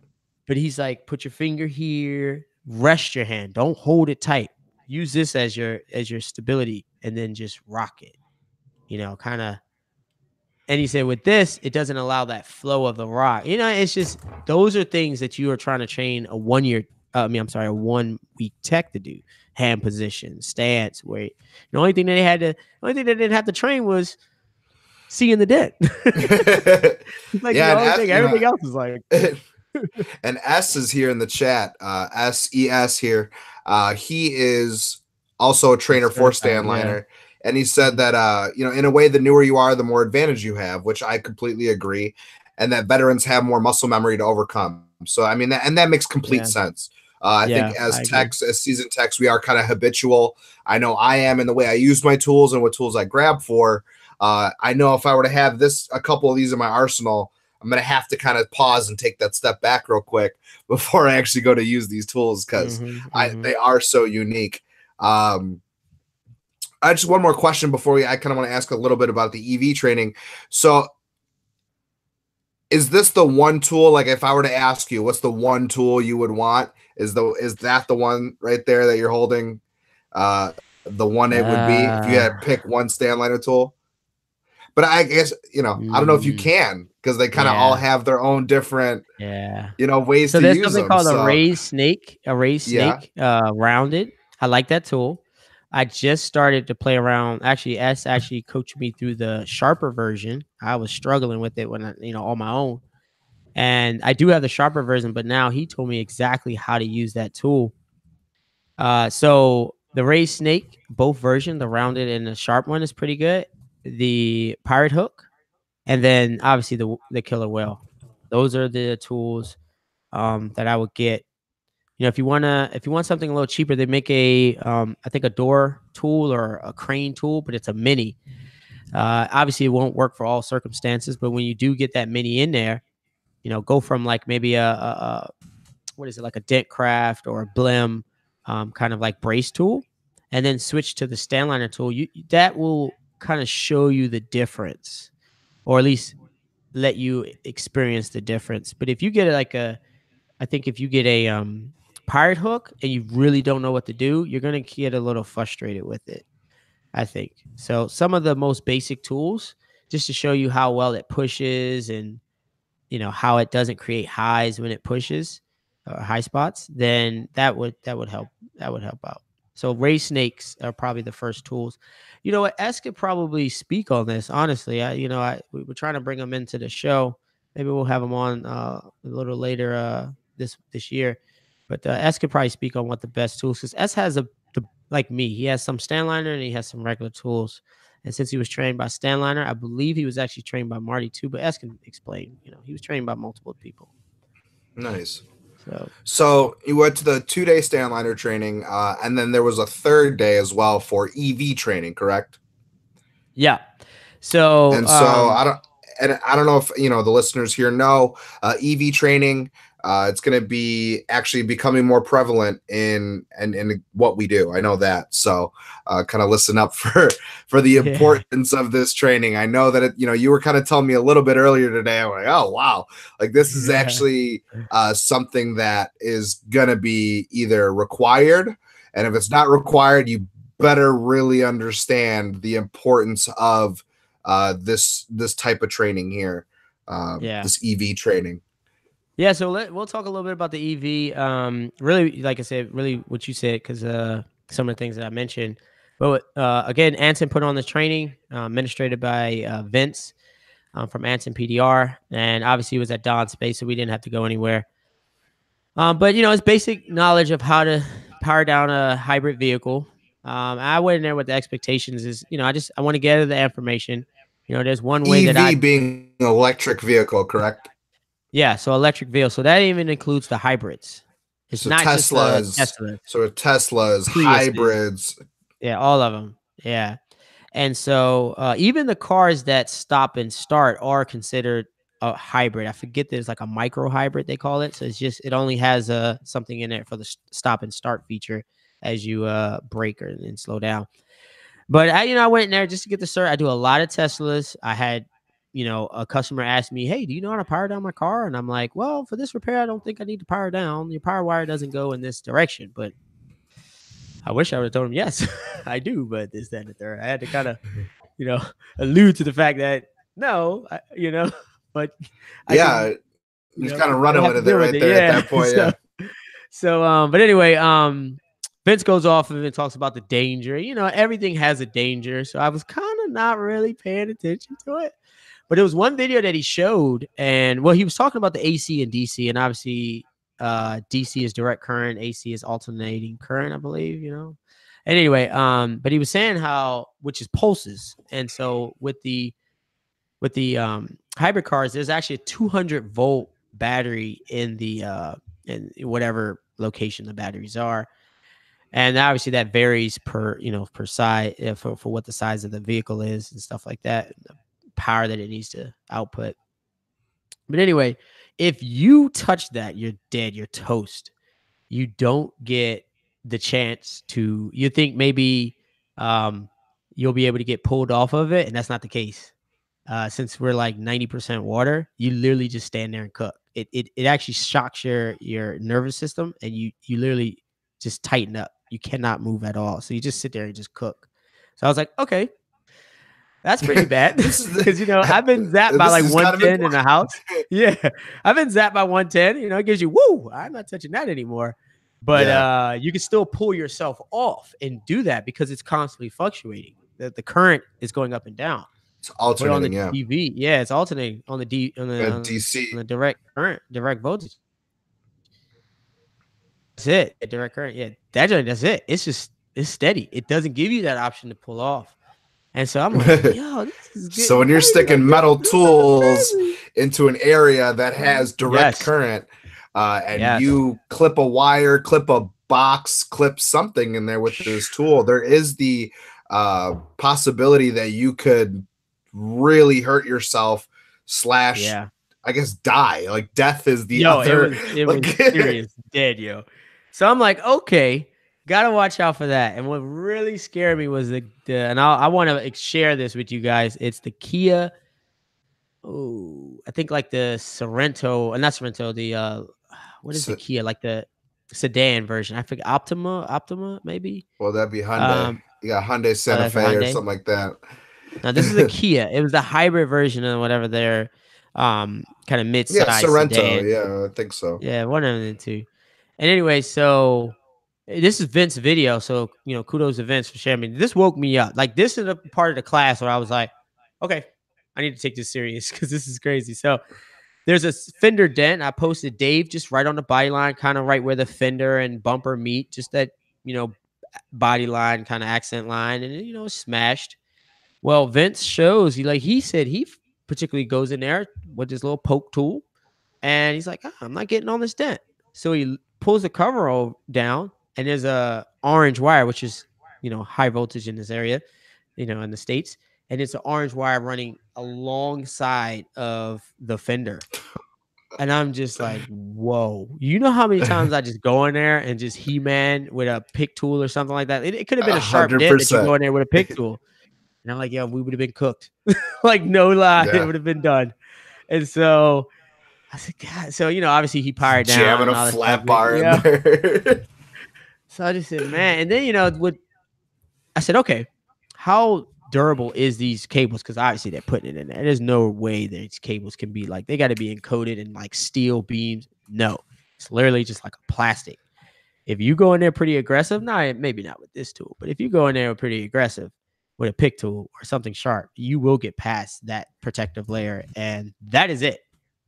But he's like, put your finger here, rest your hand, don't hold it tight. Use this as your as your stability, and then just rock it. You know, kind of and he said, with this, it doesn't allow that flow of the rock. You know, it's just those are things that you are trying to train a one year, uh, I mean, I'm sorry, a one week tech to do. Hand position, stance, weight. the only thing that they had to, the only thing they didn't have to train was seeing the dead. [LAUGHS] [LAUGHS] like yeah, the only thing, everything else is like. [LAUGHS] and S is here in the chat. Uh, S E S here. Uh, he is also a trainer for Stanliner. Yeah and he said that uh, you know, in a way, the newer you are, the more advantage you have, which I completely agree, and that veterans have more muscle memory to overcome. So I mean, that, and that makes complete yeah. sense. Uh, I yeah, think as techs, as season techs, we are kind of habitual. I know I am in the way I use my tools and what tools I grab for. Uh, I know if I were to have this, a couple of these in my arsenal, I'm gonna have to kind of pause and take that step back real quick [LAUGHS] before I actually go to use these tools because mm-hmm, I mm-hmm. they are so unique. Um, I just one more question before we. I kind of want to ask a little bit about the EV training. So, is this the one tool? Like, if I were to ask you, what's the one tool you would want? Is the is that the one right there that you're holding? Uh, the one it would be if you had to pick one Stanliner tool. But I guess you know I don't know if you Mm. can because they kind of all have their own different Yeah. you know ways to use them. So to there's use something them. called so- a raised snake, a raised Yeah. snake, uh, rounded. I like that tool. I just started to play around. Actually, S actually coached me through the sharper version. I was struggling with it when I, you know, on my own. And I do have the sharper version, but now he told me exactly how to use that tool. Uh, so the Ray Snake, both version, the rounded and the sharp one is pretty good. The pirate hook, and then obviously the the killer whale. Those are the tools um, that I would get. You know, if you wanna, if you want something a little cheaper, they make a, um, I think a door tool or a crane tool, but it's a mini. Uh, obviously, it won't work for all circumstances, but when you do get that mini in there, you know, go from like maybe a, a, a what is it, like a Dentcraft or a Blehm, um, kind of like brace tool, and then switch to the Stanliner tool. You that will kind of show you the difference, or at least let you experience the difference. But if you get like a, I think if you get a um, pirate hook and you really don't know what to do, you're gonna get a little frustrated with it. I think so. Some of the most basic tools, just to show you how well it pushes and you know how it doesn't create highs when it pushes or high spots, then that would that would help. That would help out. So ray snakes are probably the first tools. You know what? S could probably speak on this. Honestly, I you know I we were trying to bring him into the show. Maybe we'll have him on uh, a little later uh, this this year. But uh, S could probably speak on what the best tools because S has a the, like me. He has some Stanliner and he has some regular tools. And since he was trained by Stanliner, I believe he was actually trained by Marty too. But S can explain. You know, he was trained by multiple people. nice. So So you went to the two day Stanliner training, uh, and then there was a third day as well for EV training, correct? yeah. So and so um, I don't, and I don't know if you know the listeners here know uh, EV training. Uh, it's going to be actually becoming more prevalent in and in, in what we do. I know that. So uh, kind of listen up [LAUGHS] for for the Yeah. importance of this training. I know that it, you know you were kind of telling me a little bit earlier today. I'm like, oh wow, like this is Yeah. actually uh, something that is going to be either required, and if it's not required, you better really understand the importance of uh, this this type of training here. Uh, Yeah. this EV training. Yeah, so let, we'll talk a little bit about the EV. Um, really, like I said, really what you said, because uh, some of the things that I mentioned. But uh, again, Anson put on this training, uh, administrated by uh, Vince um, from Anson PDR, and obviously it was at Don Space, so we didn't have to go anywhere. Um, but you know, it's basic knowledge of how to power down a hybrid vehicle. Um, I went in there with the expectations is, you know, I just I want to gather the information. You know, there's one way EV that I being electric vehicle, correct? Yeah, so electric vehicle. So that even includes the hybrids. It's So not just Teslas, Tesla. So Teslas, hybrids. Yeah, all of them. Yeah. And so uh, even the cars that stop and start are considered a hybrid. I forget there's like a micro hybrid they call it. So it's just it only has uh, something in it for the stop and start feature as you uh, brake or and slow down. But I, you know, I went in there just to get the cert. I do a lot of Teslas. I had, you know, a customer asked me, "Hey, do you know how to power down my car?" And I'm like, "Well, for this repair, I don't think I need to power down. Your power wire doesn't go in this direction." But I wish I would have told him yes, [LAUGHS] I do, but this, that, and the third. I had to kind of, you know, [LAUGHS] allude to the fact that no, I, you know, [LAUGHS] but I yeah, you just kind of running with it deal right there it, at that point. So- yeah. So, um, but anyway, um, Vince goes off and then talks about the danger. You know, everything has a danger. So I was kind of [LAUGHS] not really paying attention to it. But it was one video that he showed, and well, he was talking about the AC and DC, and obviously, uh, DC is direct current, AC is alternating current, I believe. You know, and anyway, um, but he was saying how, which is pulses, and so with the with the um hybrid cars, there's actually a 200 volt battery in the uh in whatever location the batteries are and obviously that varies per you know per size uh, for, for what the size of the vehicle is and stuff like that the power that it needs to output but anyway if you touch that you're dead you're toast you don't get the chance to you think maybe um you'll be able to get pulled off of it and that's not the case uh, since we're like 90% water, you literally just stand there and cook. It, it it actually shocks your your nervous system and you you literally just tighten up. You cannot move at all. So you just sit there and just cook. So I was like, okay, that's pretty [LAUGHS] bad. Because [LAUGHS] you know, I've been [LAUGHS] zapped by like 110 in the house. Yeah. I've been zapped by 110. You know, it gives you woo. I'm not touching that anymore. But yeah. uh you can still pull yourself off and do that because it's constantly fluctuating. The, the current is going up and down. It's alternating, on the yeah. TV. Yeah, it's alternating on the D on the, on DC on the direct current, direct voltage. That's it. Direct current. Yeah, that that's it. It's just it's steady. It doesn't give you that option to pull off. And so I'm like, [LAUGHS] yo, this is good. So when you're sticking metal tools into an area that has direct yes. current, uh, and yes. you clip a wire, clip a box, clip something in there with this tool, there is the uh, possibility that you could really hurt yourself slash yeah. I guess die. Like death is the yo, other. It was, it [LAUGHS] like, was serious, dead, yo. So I'm like, okay, gotta watch out for that. And what really scared me was the, the and I'll, i want to share this with you guys. It's the Kia. Oh, I think like the Sorento, and not Sorento. The uh, what is so, the Kia? Like the sedan version. I forget Optima, Optima, maybe. Well, that'd be Hyundai. Um, you got Hyundai oh, Santa oh, Fe Hyundai. or something like that. Now this is a [LAUGHS] Kia. It was the hybrid version of whatever their um kind of mid Yeah, Sorento. Sedan. Yeah, I think so. Yeah, one of them two. And anyway, so eh, this is Vince's video, so you know, kudos to Vince for sharing. This woke me up. Like this is a part of the class where I was like, okay, I need to take this serious [LAUGHS] because this is crazy. So there's a fender dent. I posted Dave just right on the body line, kind of right where the fender and bumper meet, just that you know body line, kind of accent line, and you know, smashed. Well, Vince shows he like he said he particularly goes in there with his little poke tool, and he's like, oh, I'm not getting on this dent. So he pulls the cover all down, and there's a orange wire, which is you know high voltage in this area, you know, in the states, and it's an orange wire running alongside of the fender. And I'm just like, whoa. You know how many [LAUGHS] times I just go in there and just He Man with a pick tool or something like that? It, it could have been a sharp 100%. dent that you go in there with a pick tool. And I'm like, yeah, we would have been cooked. [LAUGHS] like, no lie, yeah. it would have been done. And so I said, God. So, you know, obviously he powered down. Jamming a flat bar yeah. in there. [LAUGHS] so I just said, man. And then, you know, with I said, okay, how durable is these cables? Because obviously they're putting it in there. There's no way that these cables can be like they got to be encoded in like steel beams. No, it's literally just like a plastic. If you go in there pretty aggressive, nah, maybe not with this tool, but if you go in there pretty aggressive, with a pick tool or something sharp, you will get past that protective layer. And that is it.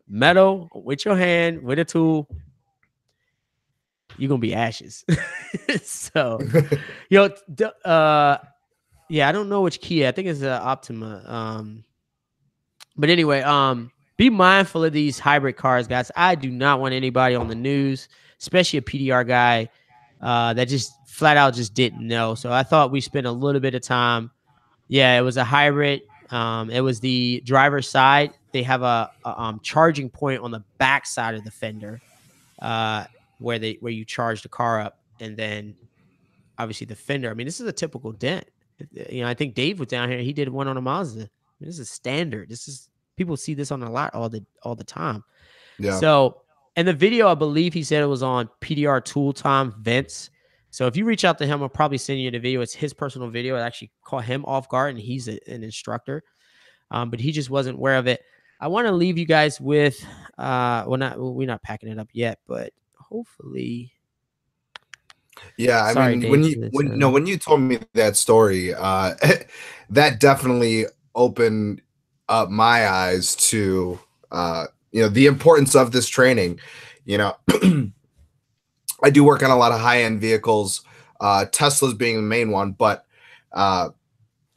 Metal with your hand, with a tool, you're gonna be ashes. [LAUGHS] so [LAUGHS] yo, uh yeah, I don't know which key. I think it's uh, Optima. Um but anyway, um be mindful of these hybrid cars, guys. I do not want anybody on the news, especially a PDR guy, uh, that just flat out just didn't know. So I thought we spent a little bit of time yeah, it was a hybrid. Um, it was the driver's side. They have a, a um, charging point on the back side of the fender, uh, where they where you charge the car up, and then obviously the fender. I mean, this is a typical dent. You know, I think Dave was down here. He did one on a Mazda. I mean, this is standard. This is people see this on a lot all the all the time. Yeah. So, and the video, I believe he said it was on PDR Tool Time Vince. So if you reach out to him, I'll probably send you the video. It's his personal video. I actually caught him off guard, and he's a, an instructor, um, but he just wasn't aware of it. I want to leave you guys with, uh, well, not well, we're not packing it up yet, but hopefully. Yeah, I Sorry, mean, Dave, when you when uh, no when you told me that story, uh, [LAUGHS] that definitely opened up my eyes to uh, you know the importance of this training. You know. [CLEARS THROAT] I do work on a lot of high end vehicles, uh, Tesla's being the main one, but uh,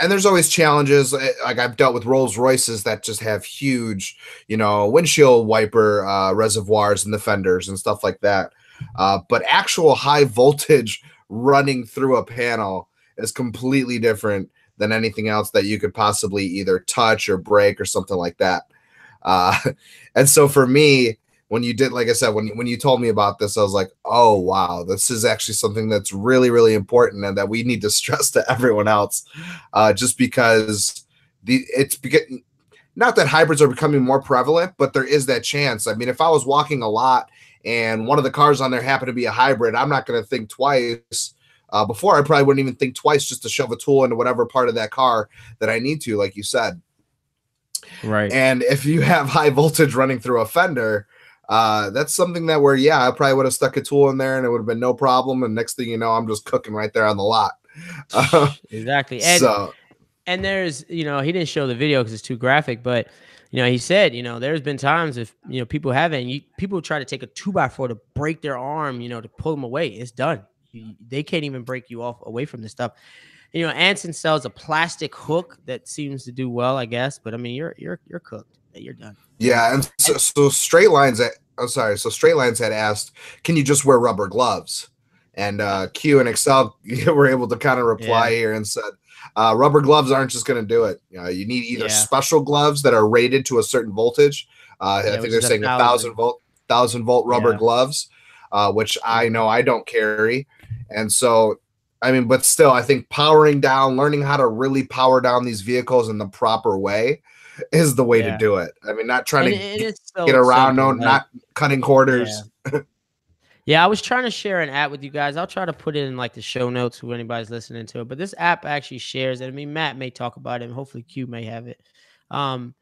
and there's always challenges. Eh, like I've dealt with Rolls Royces that just have huge, you know, windshield wiper uh, reservoirs and the fenders and stuff like that. Uh, but actual high voltage running through a panel is completely different than anything else that you could possibly either touch or break or something like that. Uh, [LAUGHS] and so for me, when you did, like I said, when when you told me about this, I was like, oh wow, this is actually something that's really really important and that we need to [LAUGHS] stress to everyone else, uh, just because the it's getting not that hybrids are becoming more prevalent, but there is that chance. I mean, if I was walking a lot and one of the cars on there happened to be a hybrid, I'm not going to think twice Uh, before, I probably wouldn't even think twice just to shove a tool into whatever part of that car that I need to, like you said. Right. And if you have high voltage running through a fender, uh, that's something that where yeah, I probably would have stuck a tool in there and it would have been no problem. And next thing you know, I'm just cooking right there on the lot. Uh, [LAUGHS] exactly. And so and there's you know he didn't show the video because it's too graphic, but you know he said you know there's been times if you know people haven't you, people try to take a two by four to break their arm, you know, to pull them away. It's done. You, they can't even break you off away from this stuff. You know, Anson sells a plastic hook that seems to do well, I guess. But I mean, you're you're you're cooked. You're done. Yeah, and so, so straight lines. I'm oh, sorry. So straight lines had asked, "Can you just wear rubber gloves?" And uh, Q and Excel [LAUGHS] were able to kind of reply yeah. here and said, uh, "Rubber gloves aren't just going to do it. You, know, you need either yeah. special gloves that are rated to a certain voltage. Uh, yeah, I think they're saying a thousand volt, thousand volt rubber gloves, uh, which I know I don't carry, and so I mean, but still, I think powering down, learning how to really power down these vehicles in the proper way is the way yeah. to do it. I mean, not trying and to get, so get around, no, like, not cutting quarters. Yeah. yeah. I was trying to share an app with you guys. I'll try to put it in like the show notes who anybody's listening to it. But this app actually shares it. I mean, Matt may talk about it, and hopefully Q may have it. Um,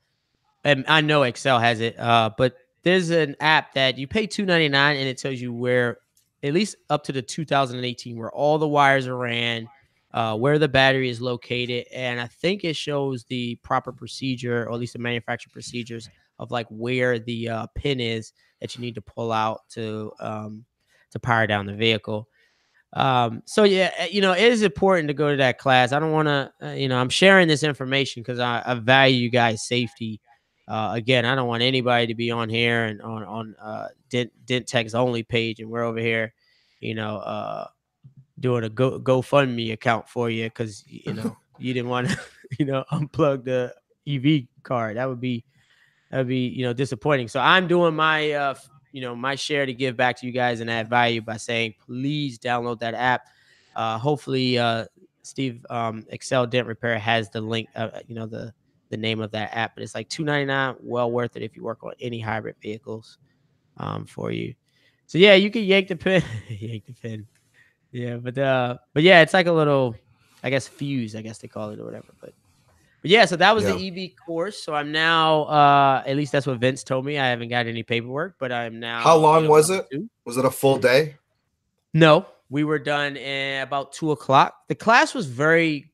and I know Excel has it. Uh, but there's an app that you pay two ninety nine, and it tells you where at least up to the 2018 where all the wires are ran, uh, where the battery is located, and I think it shows the proper procedure, or at least the manufacturer procedures of like where the uh, pin is that you need to pull out to um, to power down the vehicle. Um, so yeah, eh, you know, it is important to go to that class. I don't want to, uh, you know, I'm sharing this information because I, I, value you guys' safety. Uh, again, I don't want anybody to be on here and on on uh, Dent, Dent Tech's only page, and we're over here, you know, uh, doing a Go GoFundMe account for you because you know [LAUGHS] you didn't want to, [LAUGHS] you know, unplug the EV card. That would be that would be you know disappointing. So I'm doing my uh, you know my share to give back to you guys and add value by saying please download that app. Uh, hopefully, uh, Steve um, Excel Dent Repair has the link. Uh, you know the the name of that app, but it's like two ninety nine. Well worth it if you work on any hybrid vehicles um, for you. So yeah, you can yank the pin, [LAUGHS] yank the pin. Yeah, but uh, but yeah, it's like a little, I guess fuse, I guess they call it or whatever. But but yeah, so that was yeah. the EV course. So I'm now, uh, at least that's what Vince told me. I haven't got any paperwork, but I'm now. How long was it? Two. Was it a full day? No, we were done at about two o'clock. The class was very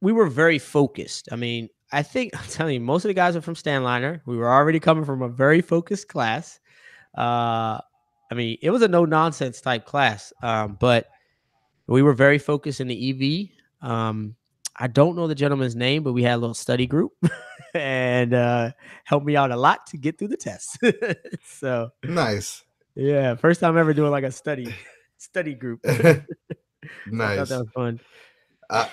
we were very focused. I mean, I think [LAUGHS] I'm telling you, most of the guys are from Stanliner. We were already coming from a very focused class. Uh, I mean, it was a no nonsense type class, um, but we were very focused in the EV. Um, I don't know the gentleman's name, but we had a little study group [LAUGHS] and uh, helped me out a lot to get through the test. [LAUGHS] so nice. Yeah, first time ever doing like a study study group. [LAUGHS] nice. that was fun. Uh,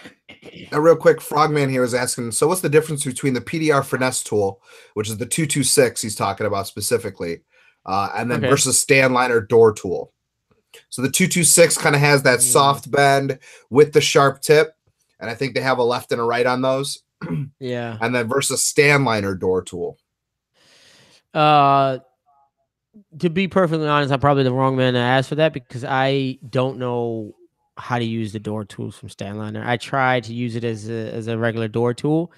a real quick, Frogman here is asking. So, what's the difference between the PDR finesse tool, which is the two two six he's talking about specifically, uh, and then okay. versus Stanliner door tool? So the two two six kind of has that mm. soft bend with the sharp tip, and I think they have a left and a right on those. [CLEARS THROAT] yeah. And then versus Stanliner door tool. Uh, to be perfectly honest, I'm probably the wrong man to ask for that because I don't know how to use the door tools from Stanliner. I tried to use it as a, as a regular door tool,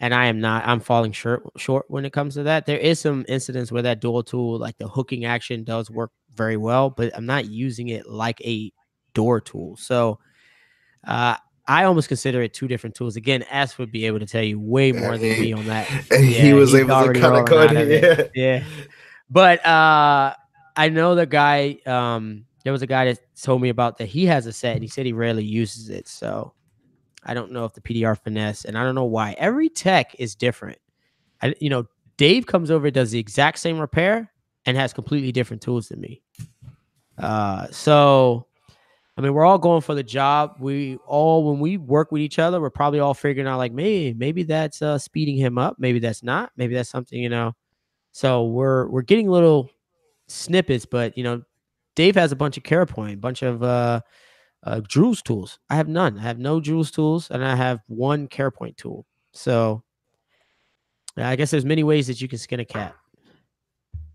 and I am not. I'm falling short short when it comes to that. There is some incidents where that dual tool, like the hooking action, does work very well, but I'm not using it like a door tool. So, uh, I almost consider it two different tools. Again, S would be able to tell you way more than me on that. [LAUGHS] And yeah, he was able to kind of cut it. Yeah. yeah. But uh, I know the guy. Um, there was a guy that told me about that he has a set and he said he rarely uses it. So I don't know if the PDR finesse and I don't know why. Every tech is different. I, you know, Dave comes over, does the exact same repair and has completely different tools than me. Uh, so I mean, we're all going for the job. We all, when we work with each other, we're probably all figuring out like, maybe, maybe that's uh, speeding him up. Maybe that's not. Maybe that's something, you know. So we're we're getting little snippets, but you know, Dave has a bunch of CarePoint, a bunch of uh, uh, Drew's tools. I have none. I have no Drew's tools, and I have one CarePoint tool. So I guess there's many ways that you can skin a cat.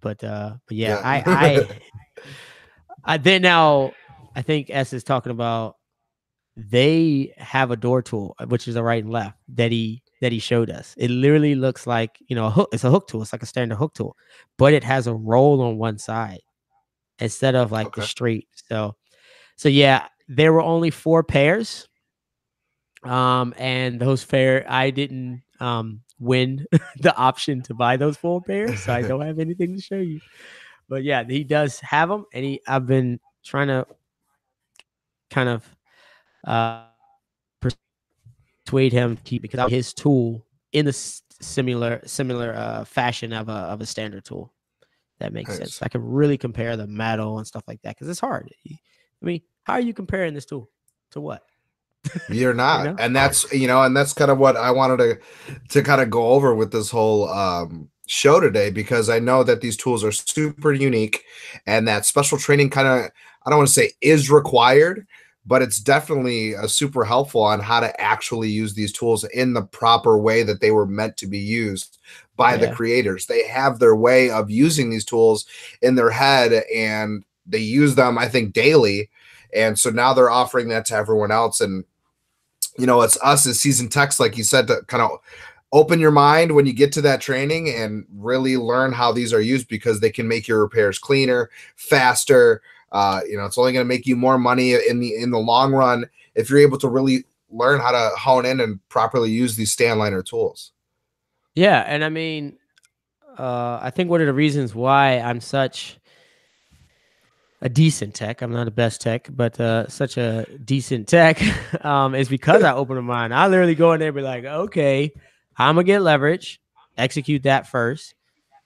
But uh, but yeah, yeah. I [LAUGHS] I I then now I think S is talking about they have a door tool, uh, which is a right and left that he that he showed us. It literally looks like you know a hook. It's a hook tool. It's like a standard hook tool, but it has a roll on one side instead of like Okay. the straight. So, so yeah, there were only four pairs, um, and those fair I didn't um win [LAUGHS] the option to buy those four pairs, so I [LAUGHS] don't have anything to show you. But yeah, he does have them, and he I've been trying to kind of uh persuade him to keep because his tool in the s- similar similar uh fashion of a of a standard tool. That makes Nice. sense. I can really compare the metal and stuff like that because it's hard. I mean, how are you comparing this tool to what? [LAUGHS] You're not, know? and that's you know, and that's kind of what I wanted to to kind of go over with this whole um, show today because I know that these tools are super unique, and that special training kind of I don't want to say is required, but it's definitely uh, super helpful on how to actually use these tools in the proper way that they were meant to be used by the creators. They have their way of using these tools in their head, and they use them, I think, daily. And so now they're offering that to everyone else, and you know, it's us as seasoned techs, like you said, to kind of open your mind when you get to that training and really learn how these are used because they can make your repairs cleaner, faster. Uh, you know, it's only going to make you more money in the in the long run if you're able to really learn how to hone in and properly use these Stanliner tools. Yeah, and I mean, uh, I think one of the reasons why I'm such a decent tech, I'm not the best tech, but uh, such a decent tech, [LAUGHS] um, is because I open my mind. I literally go in there and be like, okay, I'm gonna get leverage, execute that first.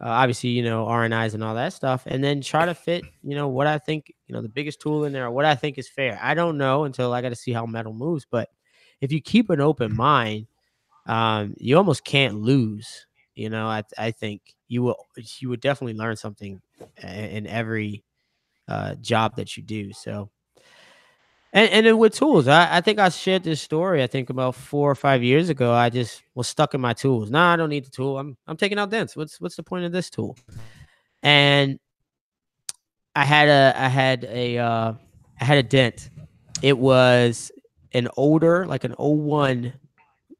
Uh, obviously, you know, RNIs and all that stuff, and then try to fit, you know, what I think, you know, the biggest tool in there, or what I think is fair. I don't know until I got to see how metal moves, but if you keep an open mind, um, you almost can't lose. You know, I I think you will you would definitely learn something in every uh, job that you do. So, and and then with tools, I, I think I shared this story. I think about four or five years ago. I just was stuck in my tools. Nah, I don't need the tool. I'm I'm taking out dents. What's what's the point of this tool? And I had a I had a uh, I had a dent. It was an older, like an 01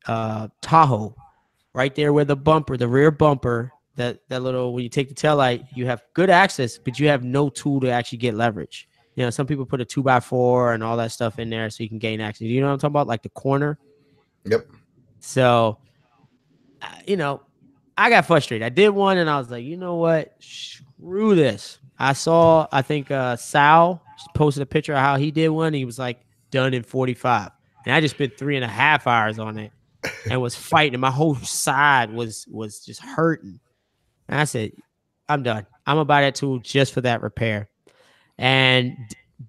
uh, Tahoe, right there where the bumper, the rear bumper, that that little when you take the tail light, you have good access, but you have no tool to actually get leverage. You know, some people put a two by four and all that stuff in there so you can gain access. You know what I'm talking about? Like the corner. Yep. So, you know, I got frustrated. I did one and I was like, you know what? Screw this. I saw, I think uh Sal posted a picture of how he did one. He was like done in 45. And I just spent three and a half hours on it and was fighting. And my whole side was was just hurting. And I said, I'm done. I'm gonna buy that tool just for that repair. And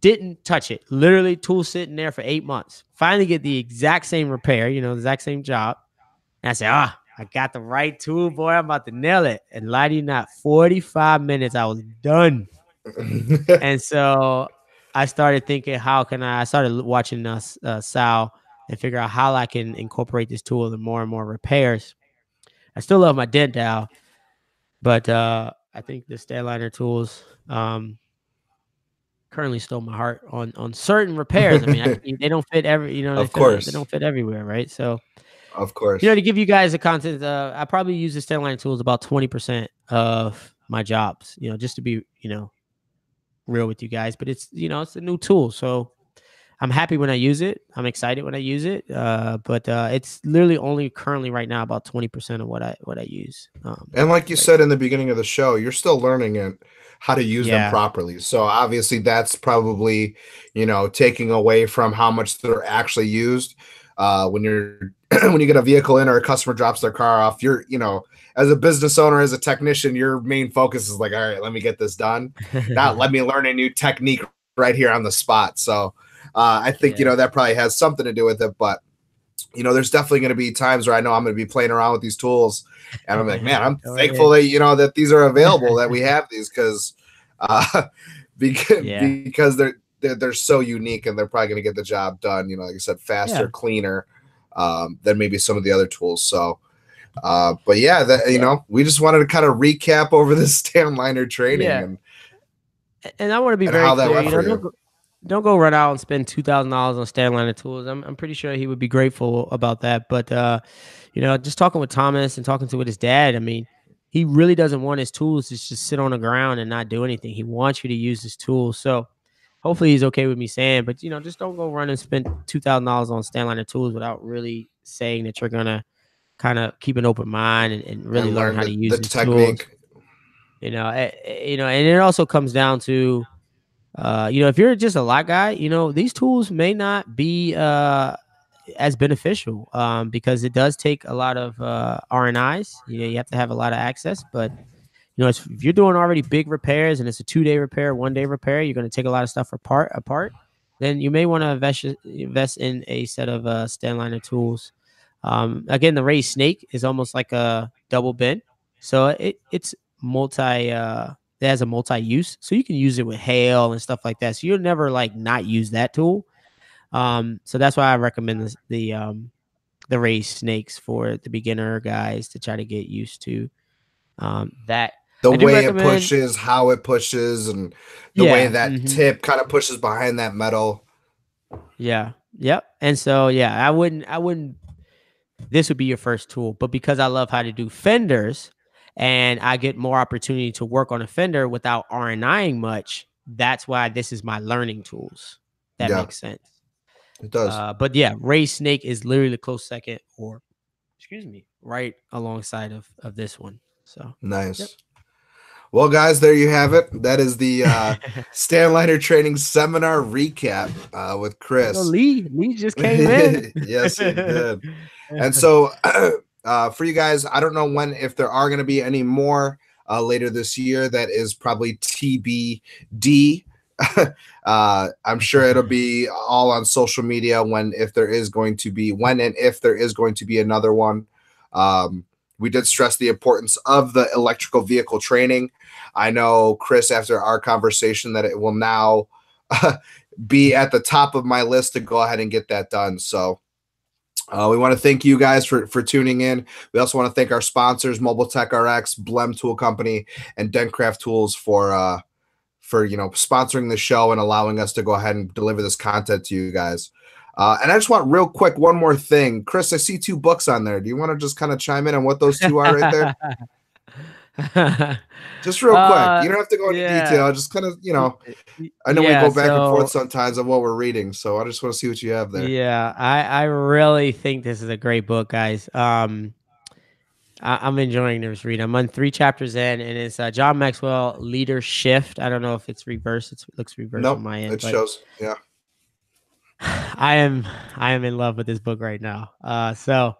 didn't touch it. Literally, tool sitting there for eight months. Finally, get the exact same repair, you know, the exact same job. And I said, ah, I got the right tool, boy. I'm about to nail it. And lie to you not, 45 minutes, I was done. [LAUGHS] and so I started thinking, how can I? I started watching uh, S- uh, Sal and figure out how I can incorporate this tool in more and more repairs. I still love my dent dial, but uh, I think the Stanliner tools um, currently stole my heart on on certain repairs. I mean, I, [LAUGHS] they don't fit every, you know, Of fit- course. they don't fit everywhere, right? So of course. you know, to give you guys the content, uh, I probably use the Stanliner tools about twenty percent of my jobs. You know, just to be, you know, real with you guys. But it's, you know, it's a new tool, so I'm happy when I use it. I'm excited when I use it. Uh, but uh, it's literally only currently right now about twenty percent of what I what I use. Um, And like you Right. said in the beginning of the show, you're still learning it how to use Yeah. them properly. So obviously that's probably, you know, taking away from how much they're actually used. Uh, when you're [CLEARS THROAT] when you get a vehicle in or a customer drops their car off, you're, you know, as a business owner, as a technician, your main focus is like, all right, let me get this done. [LAUGHS] Not let me learn a new technique right here on the spot. So uh, I think, you know, that probably has something to do with it. But you know, there's definitely going to be times where I know I'm going to be playing around with these tools, and I'm like, man, I'm [LAUGHS] Oh, thankful that you know that these are available, that we [LAUGHS] have these, because uh, [LAUGHS] because Yeah. because they're, they're they're so unique, and they're probably going to get the job done. You know, like I said, faster, Yeah. cleaner um, than maybe some of the other tools. So. Uh, but yeah, that you know, we just wanted to kind of recap over this Stanliner training, Yeah. and and I want to be very how that clear. You know, you. Don't go, run out and spend two thousand dollars on Stanliner tools. I'm I'm pretty sure he would be grateful about that. But uh, you know, just talking with Thomas and talking to with his dad, I mean, he really doesn't want his tools to just sit on the ground and not do anything. He wants you to use his tools. So hopefully he's okay with me saying, but you know, just don't go run and spend two thousand dollars on Stanliner tools without really saying that you're gonna kind of keep an open mind and, and really and learn, learn, how the, to use the technique. Tools. You know, eh, eh, you know, and it also comes down to uh, you know, if you're just a lot guy, you know, these tools may not be uh, as beneficial um, because it does take a lot of uh, RNIs. You know, you have to have a lot of access, but you know, if you're doing already big repairs and it's a two day repair, one day repair, you're going to take a lot of stuff apart. Apart, then you may want to invest invest in a set of uh, Stanliner tools. Um, again, the Ray Snake is almost like a double bend, so it it's multi. Uh, it has a multi-use, so you can use it with hail and stuff like that. So you'll never like not use that tool. Um, so that's why I recommend this, the um, the Ray snakes for the beginner guys to try to get used to um, that. The way it pushes, how it pushes, and the yeah, way that mm-hmm. tip kind of pushes behind that metal. Yeah. Yep. And so yeah, I wouldn't I wouldn't this would be your first tool, but because I love how to do fenders, and I get more opportunity to work on a fender without RNIing much, that's why this is my learning tools. That yeah, makes sense. It does. Uh, but yeah, Ray Snake is literally the close second, or excuse me, right alongside of of this one. So nice. Yep. Well, guys, there you have it. That is the uh, [LAUGHS] Stanliner Training Seminar recap uh, with Chris. Oh, Lee, Lee just [LAUGHS] came in. yes, he did. [LAUGHS] And so, [CLEARS THROAT] uh, for you guys, I don't know when, if there are going to be any more uh, later this year. That is probably TBD. [LAUGHS] uh, I'm sure it'll be all on social media when, if there is going to be, when and if there is going to be another one. Um, we did stress the importance of the electrical vehicle training. I know, Chris, after our conversation, that it will now [LAUGHS] be at the top of my list to go ahead and get that done. So, uh, we want to thank you guys for, for tuning in. We also want to thank our sponsors, Mobile Tech RX, Blehm Tool Company, and Dentcraft Tools for uh, for you know sponsoring the show and allowing us to go ahead and deliver this content to you guys. Uh, and I just want real quick one more thing, Chris. I see two books on there. Do you want to just kind of chime in on what those two are right there? [LAUGHS] [LAUGHS] just real quick. Uh, you don't have to go into yeah. detail. Just kind of, you know, I know yeah, we go back so, and forth sometimes of what we're reading, so I just want to see what you have there. Yeah, I I really think this is a great book, guys. Um, I, am enjoying this read. I'm on three chapters in, and it's uh, John Maxwell Leader Shift. I don't know if it's reverse. It's, it looks reverse nope, on my end. It shows, yeah. [SIGHS] I am I am in love with this book right now. Uh, so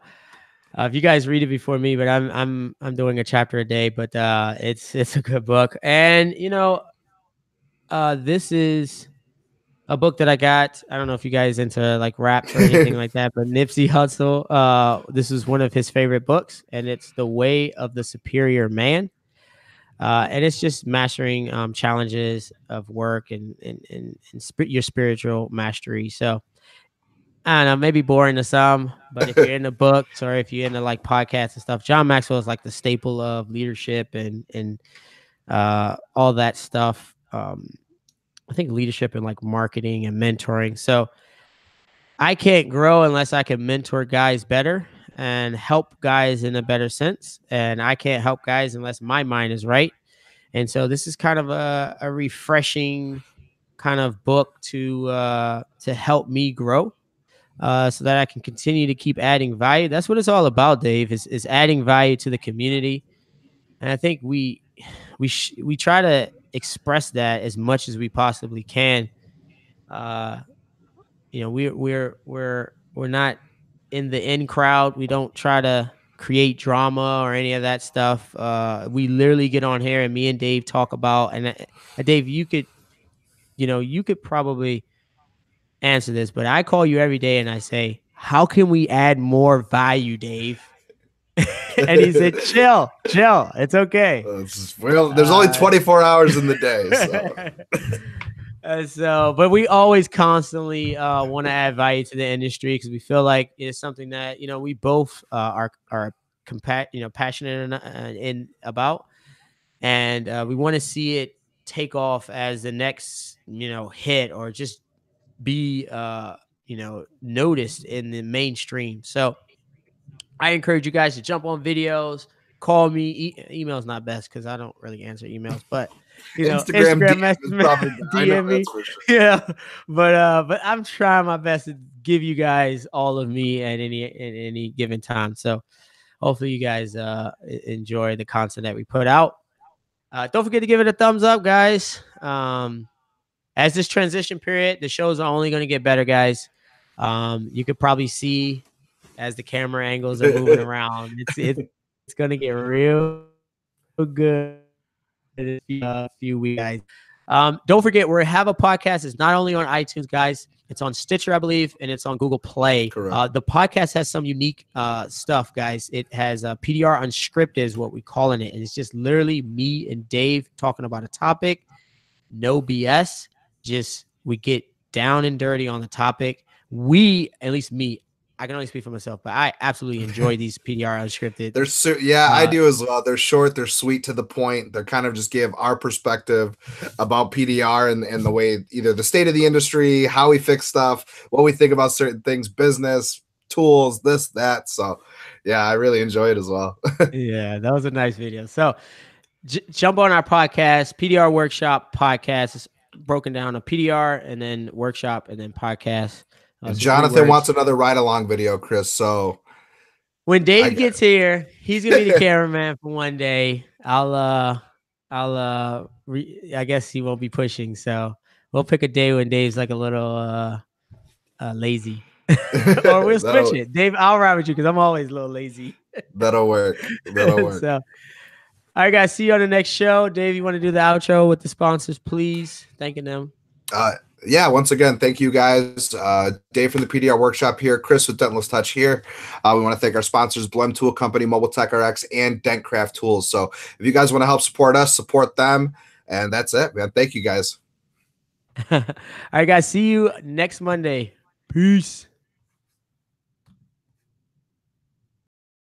uh, if you guys read it before me, but I'm I'm I'm doing a chapter a day, but uh, it's [LAUGHS] it's a good book, and you know, uh, this is a book that I got. I don't know if you guys into like rap or anything [LAUGHS] like that, but Nipsey Hussle, uh, this is one of his favorite books, and it's The Way of the Superior Man. Uh, and it's just mastering um, challenges of work and and, and, and sp- your spiritual mastery. So I don't know, maybe boring to some, but if you're in the [LAUGHS] books or if you're into like podcasts and stuff, John Maxwell is like the staple of leadership and and uh, all that stuff. Um, I think leadership and like marketing and mentoring. So I can't grow unless I can mentor guys better and help guys in a better sense. And I can't help guys unless my mind is right. And so this is kind of a, a refreshing kind of book to uh, to help me grow uh, so that I can continue to keep adding value. That's what it's all about, Dave. Is is adding value to the community, and I think we we sh- we try to express that as much as we possibly can. Uh, you know, we're we're we're we're not in the in crowd. We don't try to create drama or any of that stuff. Uh, we literally get on here and me and Dave talk about. And uh, Dave, you could, you know, you could probably answer this, but I call you every day and I say, "How can we add more value, Dave?" [LAUGHS] and he said, "Chill, chill. It's okay." Well, there's only uh, 24 hours in the [LAUGHS] day. So. uh, so, but we always constantly uh, want to add value to the industry because we feel like it's something that you know we both uh, are are compa- you know passionate in, uh, in about, and uh, we want to see it take off as the next you know hit or just be uh you know noticed in the mainstream. So I encourage you guys to jump on videos, call me. E- email's not best because I don't really answer emails, but you know, Instagram, Instagram, DM message me- [LAUGHS] probably- I know DM me. sure. yeah but uh but i'm trying my best to give you guys all of me at any at any given time so hopefully you guys uh enjoy the content that we put out uh don't forget to give it a thumbs up guys um as this transition period the shows are only going to get better guys um you could probably see as the camera angles are moving [LAUGHS] around it's it's, it's going to get real good in a uh, few weeks guys um, don't forget, we have a podcast. It's not only on iTunes, guys. It's on Stitcher, I believe, and it's on Google Play. Correct. Uh, the podcast has some unique uh, stuff, guys. It has uh, PDR unscripted, is what we calling it, and it's just literally me and Dave talking about a topic, no BS. Just we get down and dirty on the topic. We, at least me, I can only speak for myself, but I absolutely enjoy [LAUGHS] these PDR unscripted. They're su- yeah, I Uh, do as well. They're short, they're sweet to the point. They're kind of just give our perspective about PDR and, and the way either the state of the industry, how we fix stuff, what we think about certain things, business, tools, this, that. So yeah, I really enjoy it as well. [LAUGHS] yeah, that was a nice video. So j- jump on our podcast, PDR Workshop podcast. It's broken down a PDR and then workshop and then podcast. Uh, And Jonathan wants another ride along video, Chris. So when Dave gets here, he's gonna be the [LAUGHS] cameraman for one day. I'll uh I'll uh re- I guess he won't be pushing, so we'll pick a day when Dave's like a little uh, uh lazy. [LAUGHS] or we'll [LAUGHS] switch it. Dave, I'll ride with you because I'm always a little lazy. that'll work. That'll work. so, all right, guys. See you on the next show. Dave, you want to do the outro with the sponsors, please? Thanking them. Uh, yeah, once again, thank you guys. Uh, Dave from the PDR Workshop here, Chris with Dentless Touch here. Uh, we want to thank our sponsors, Blehm Tool Company, Mobile Tech RX, and Dentcraft Tools. So if you guys want to help support us, support them. And that's it, man. Thank you guys. [LAUGHS] all right, guys. See you next Monday. Peace.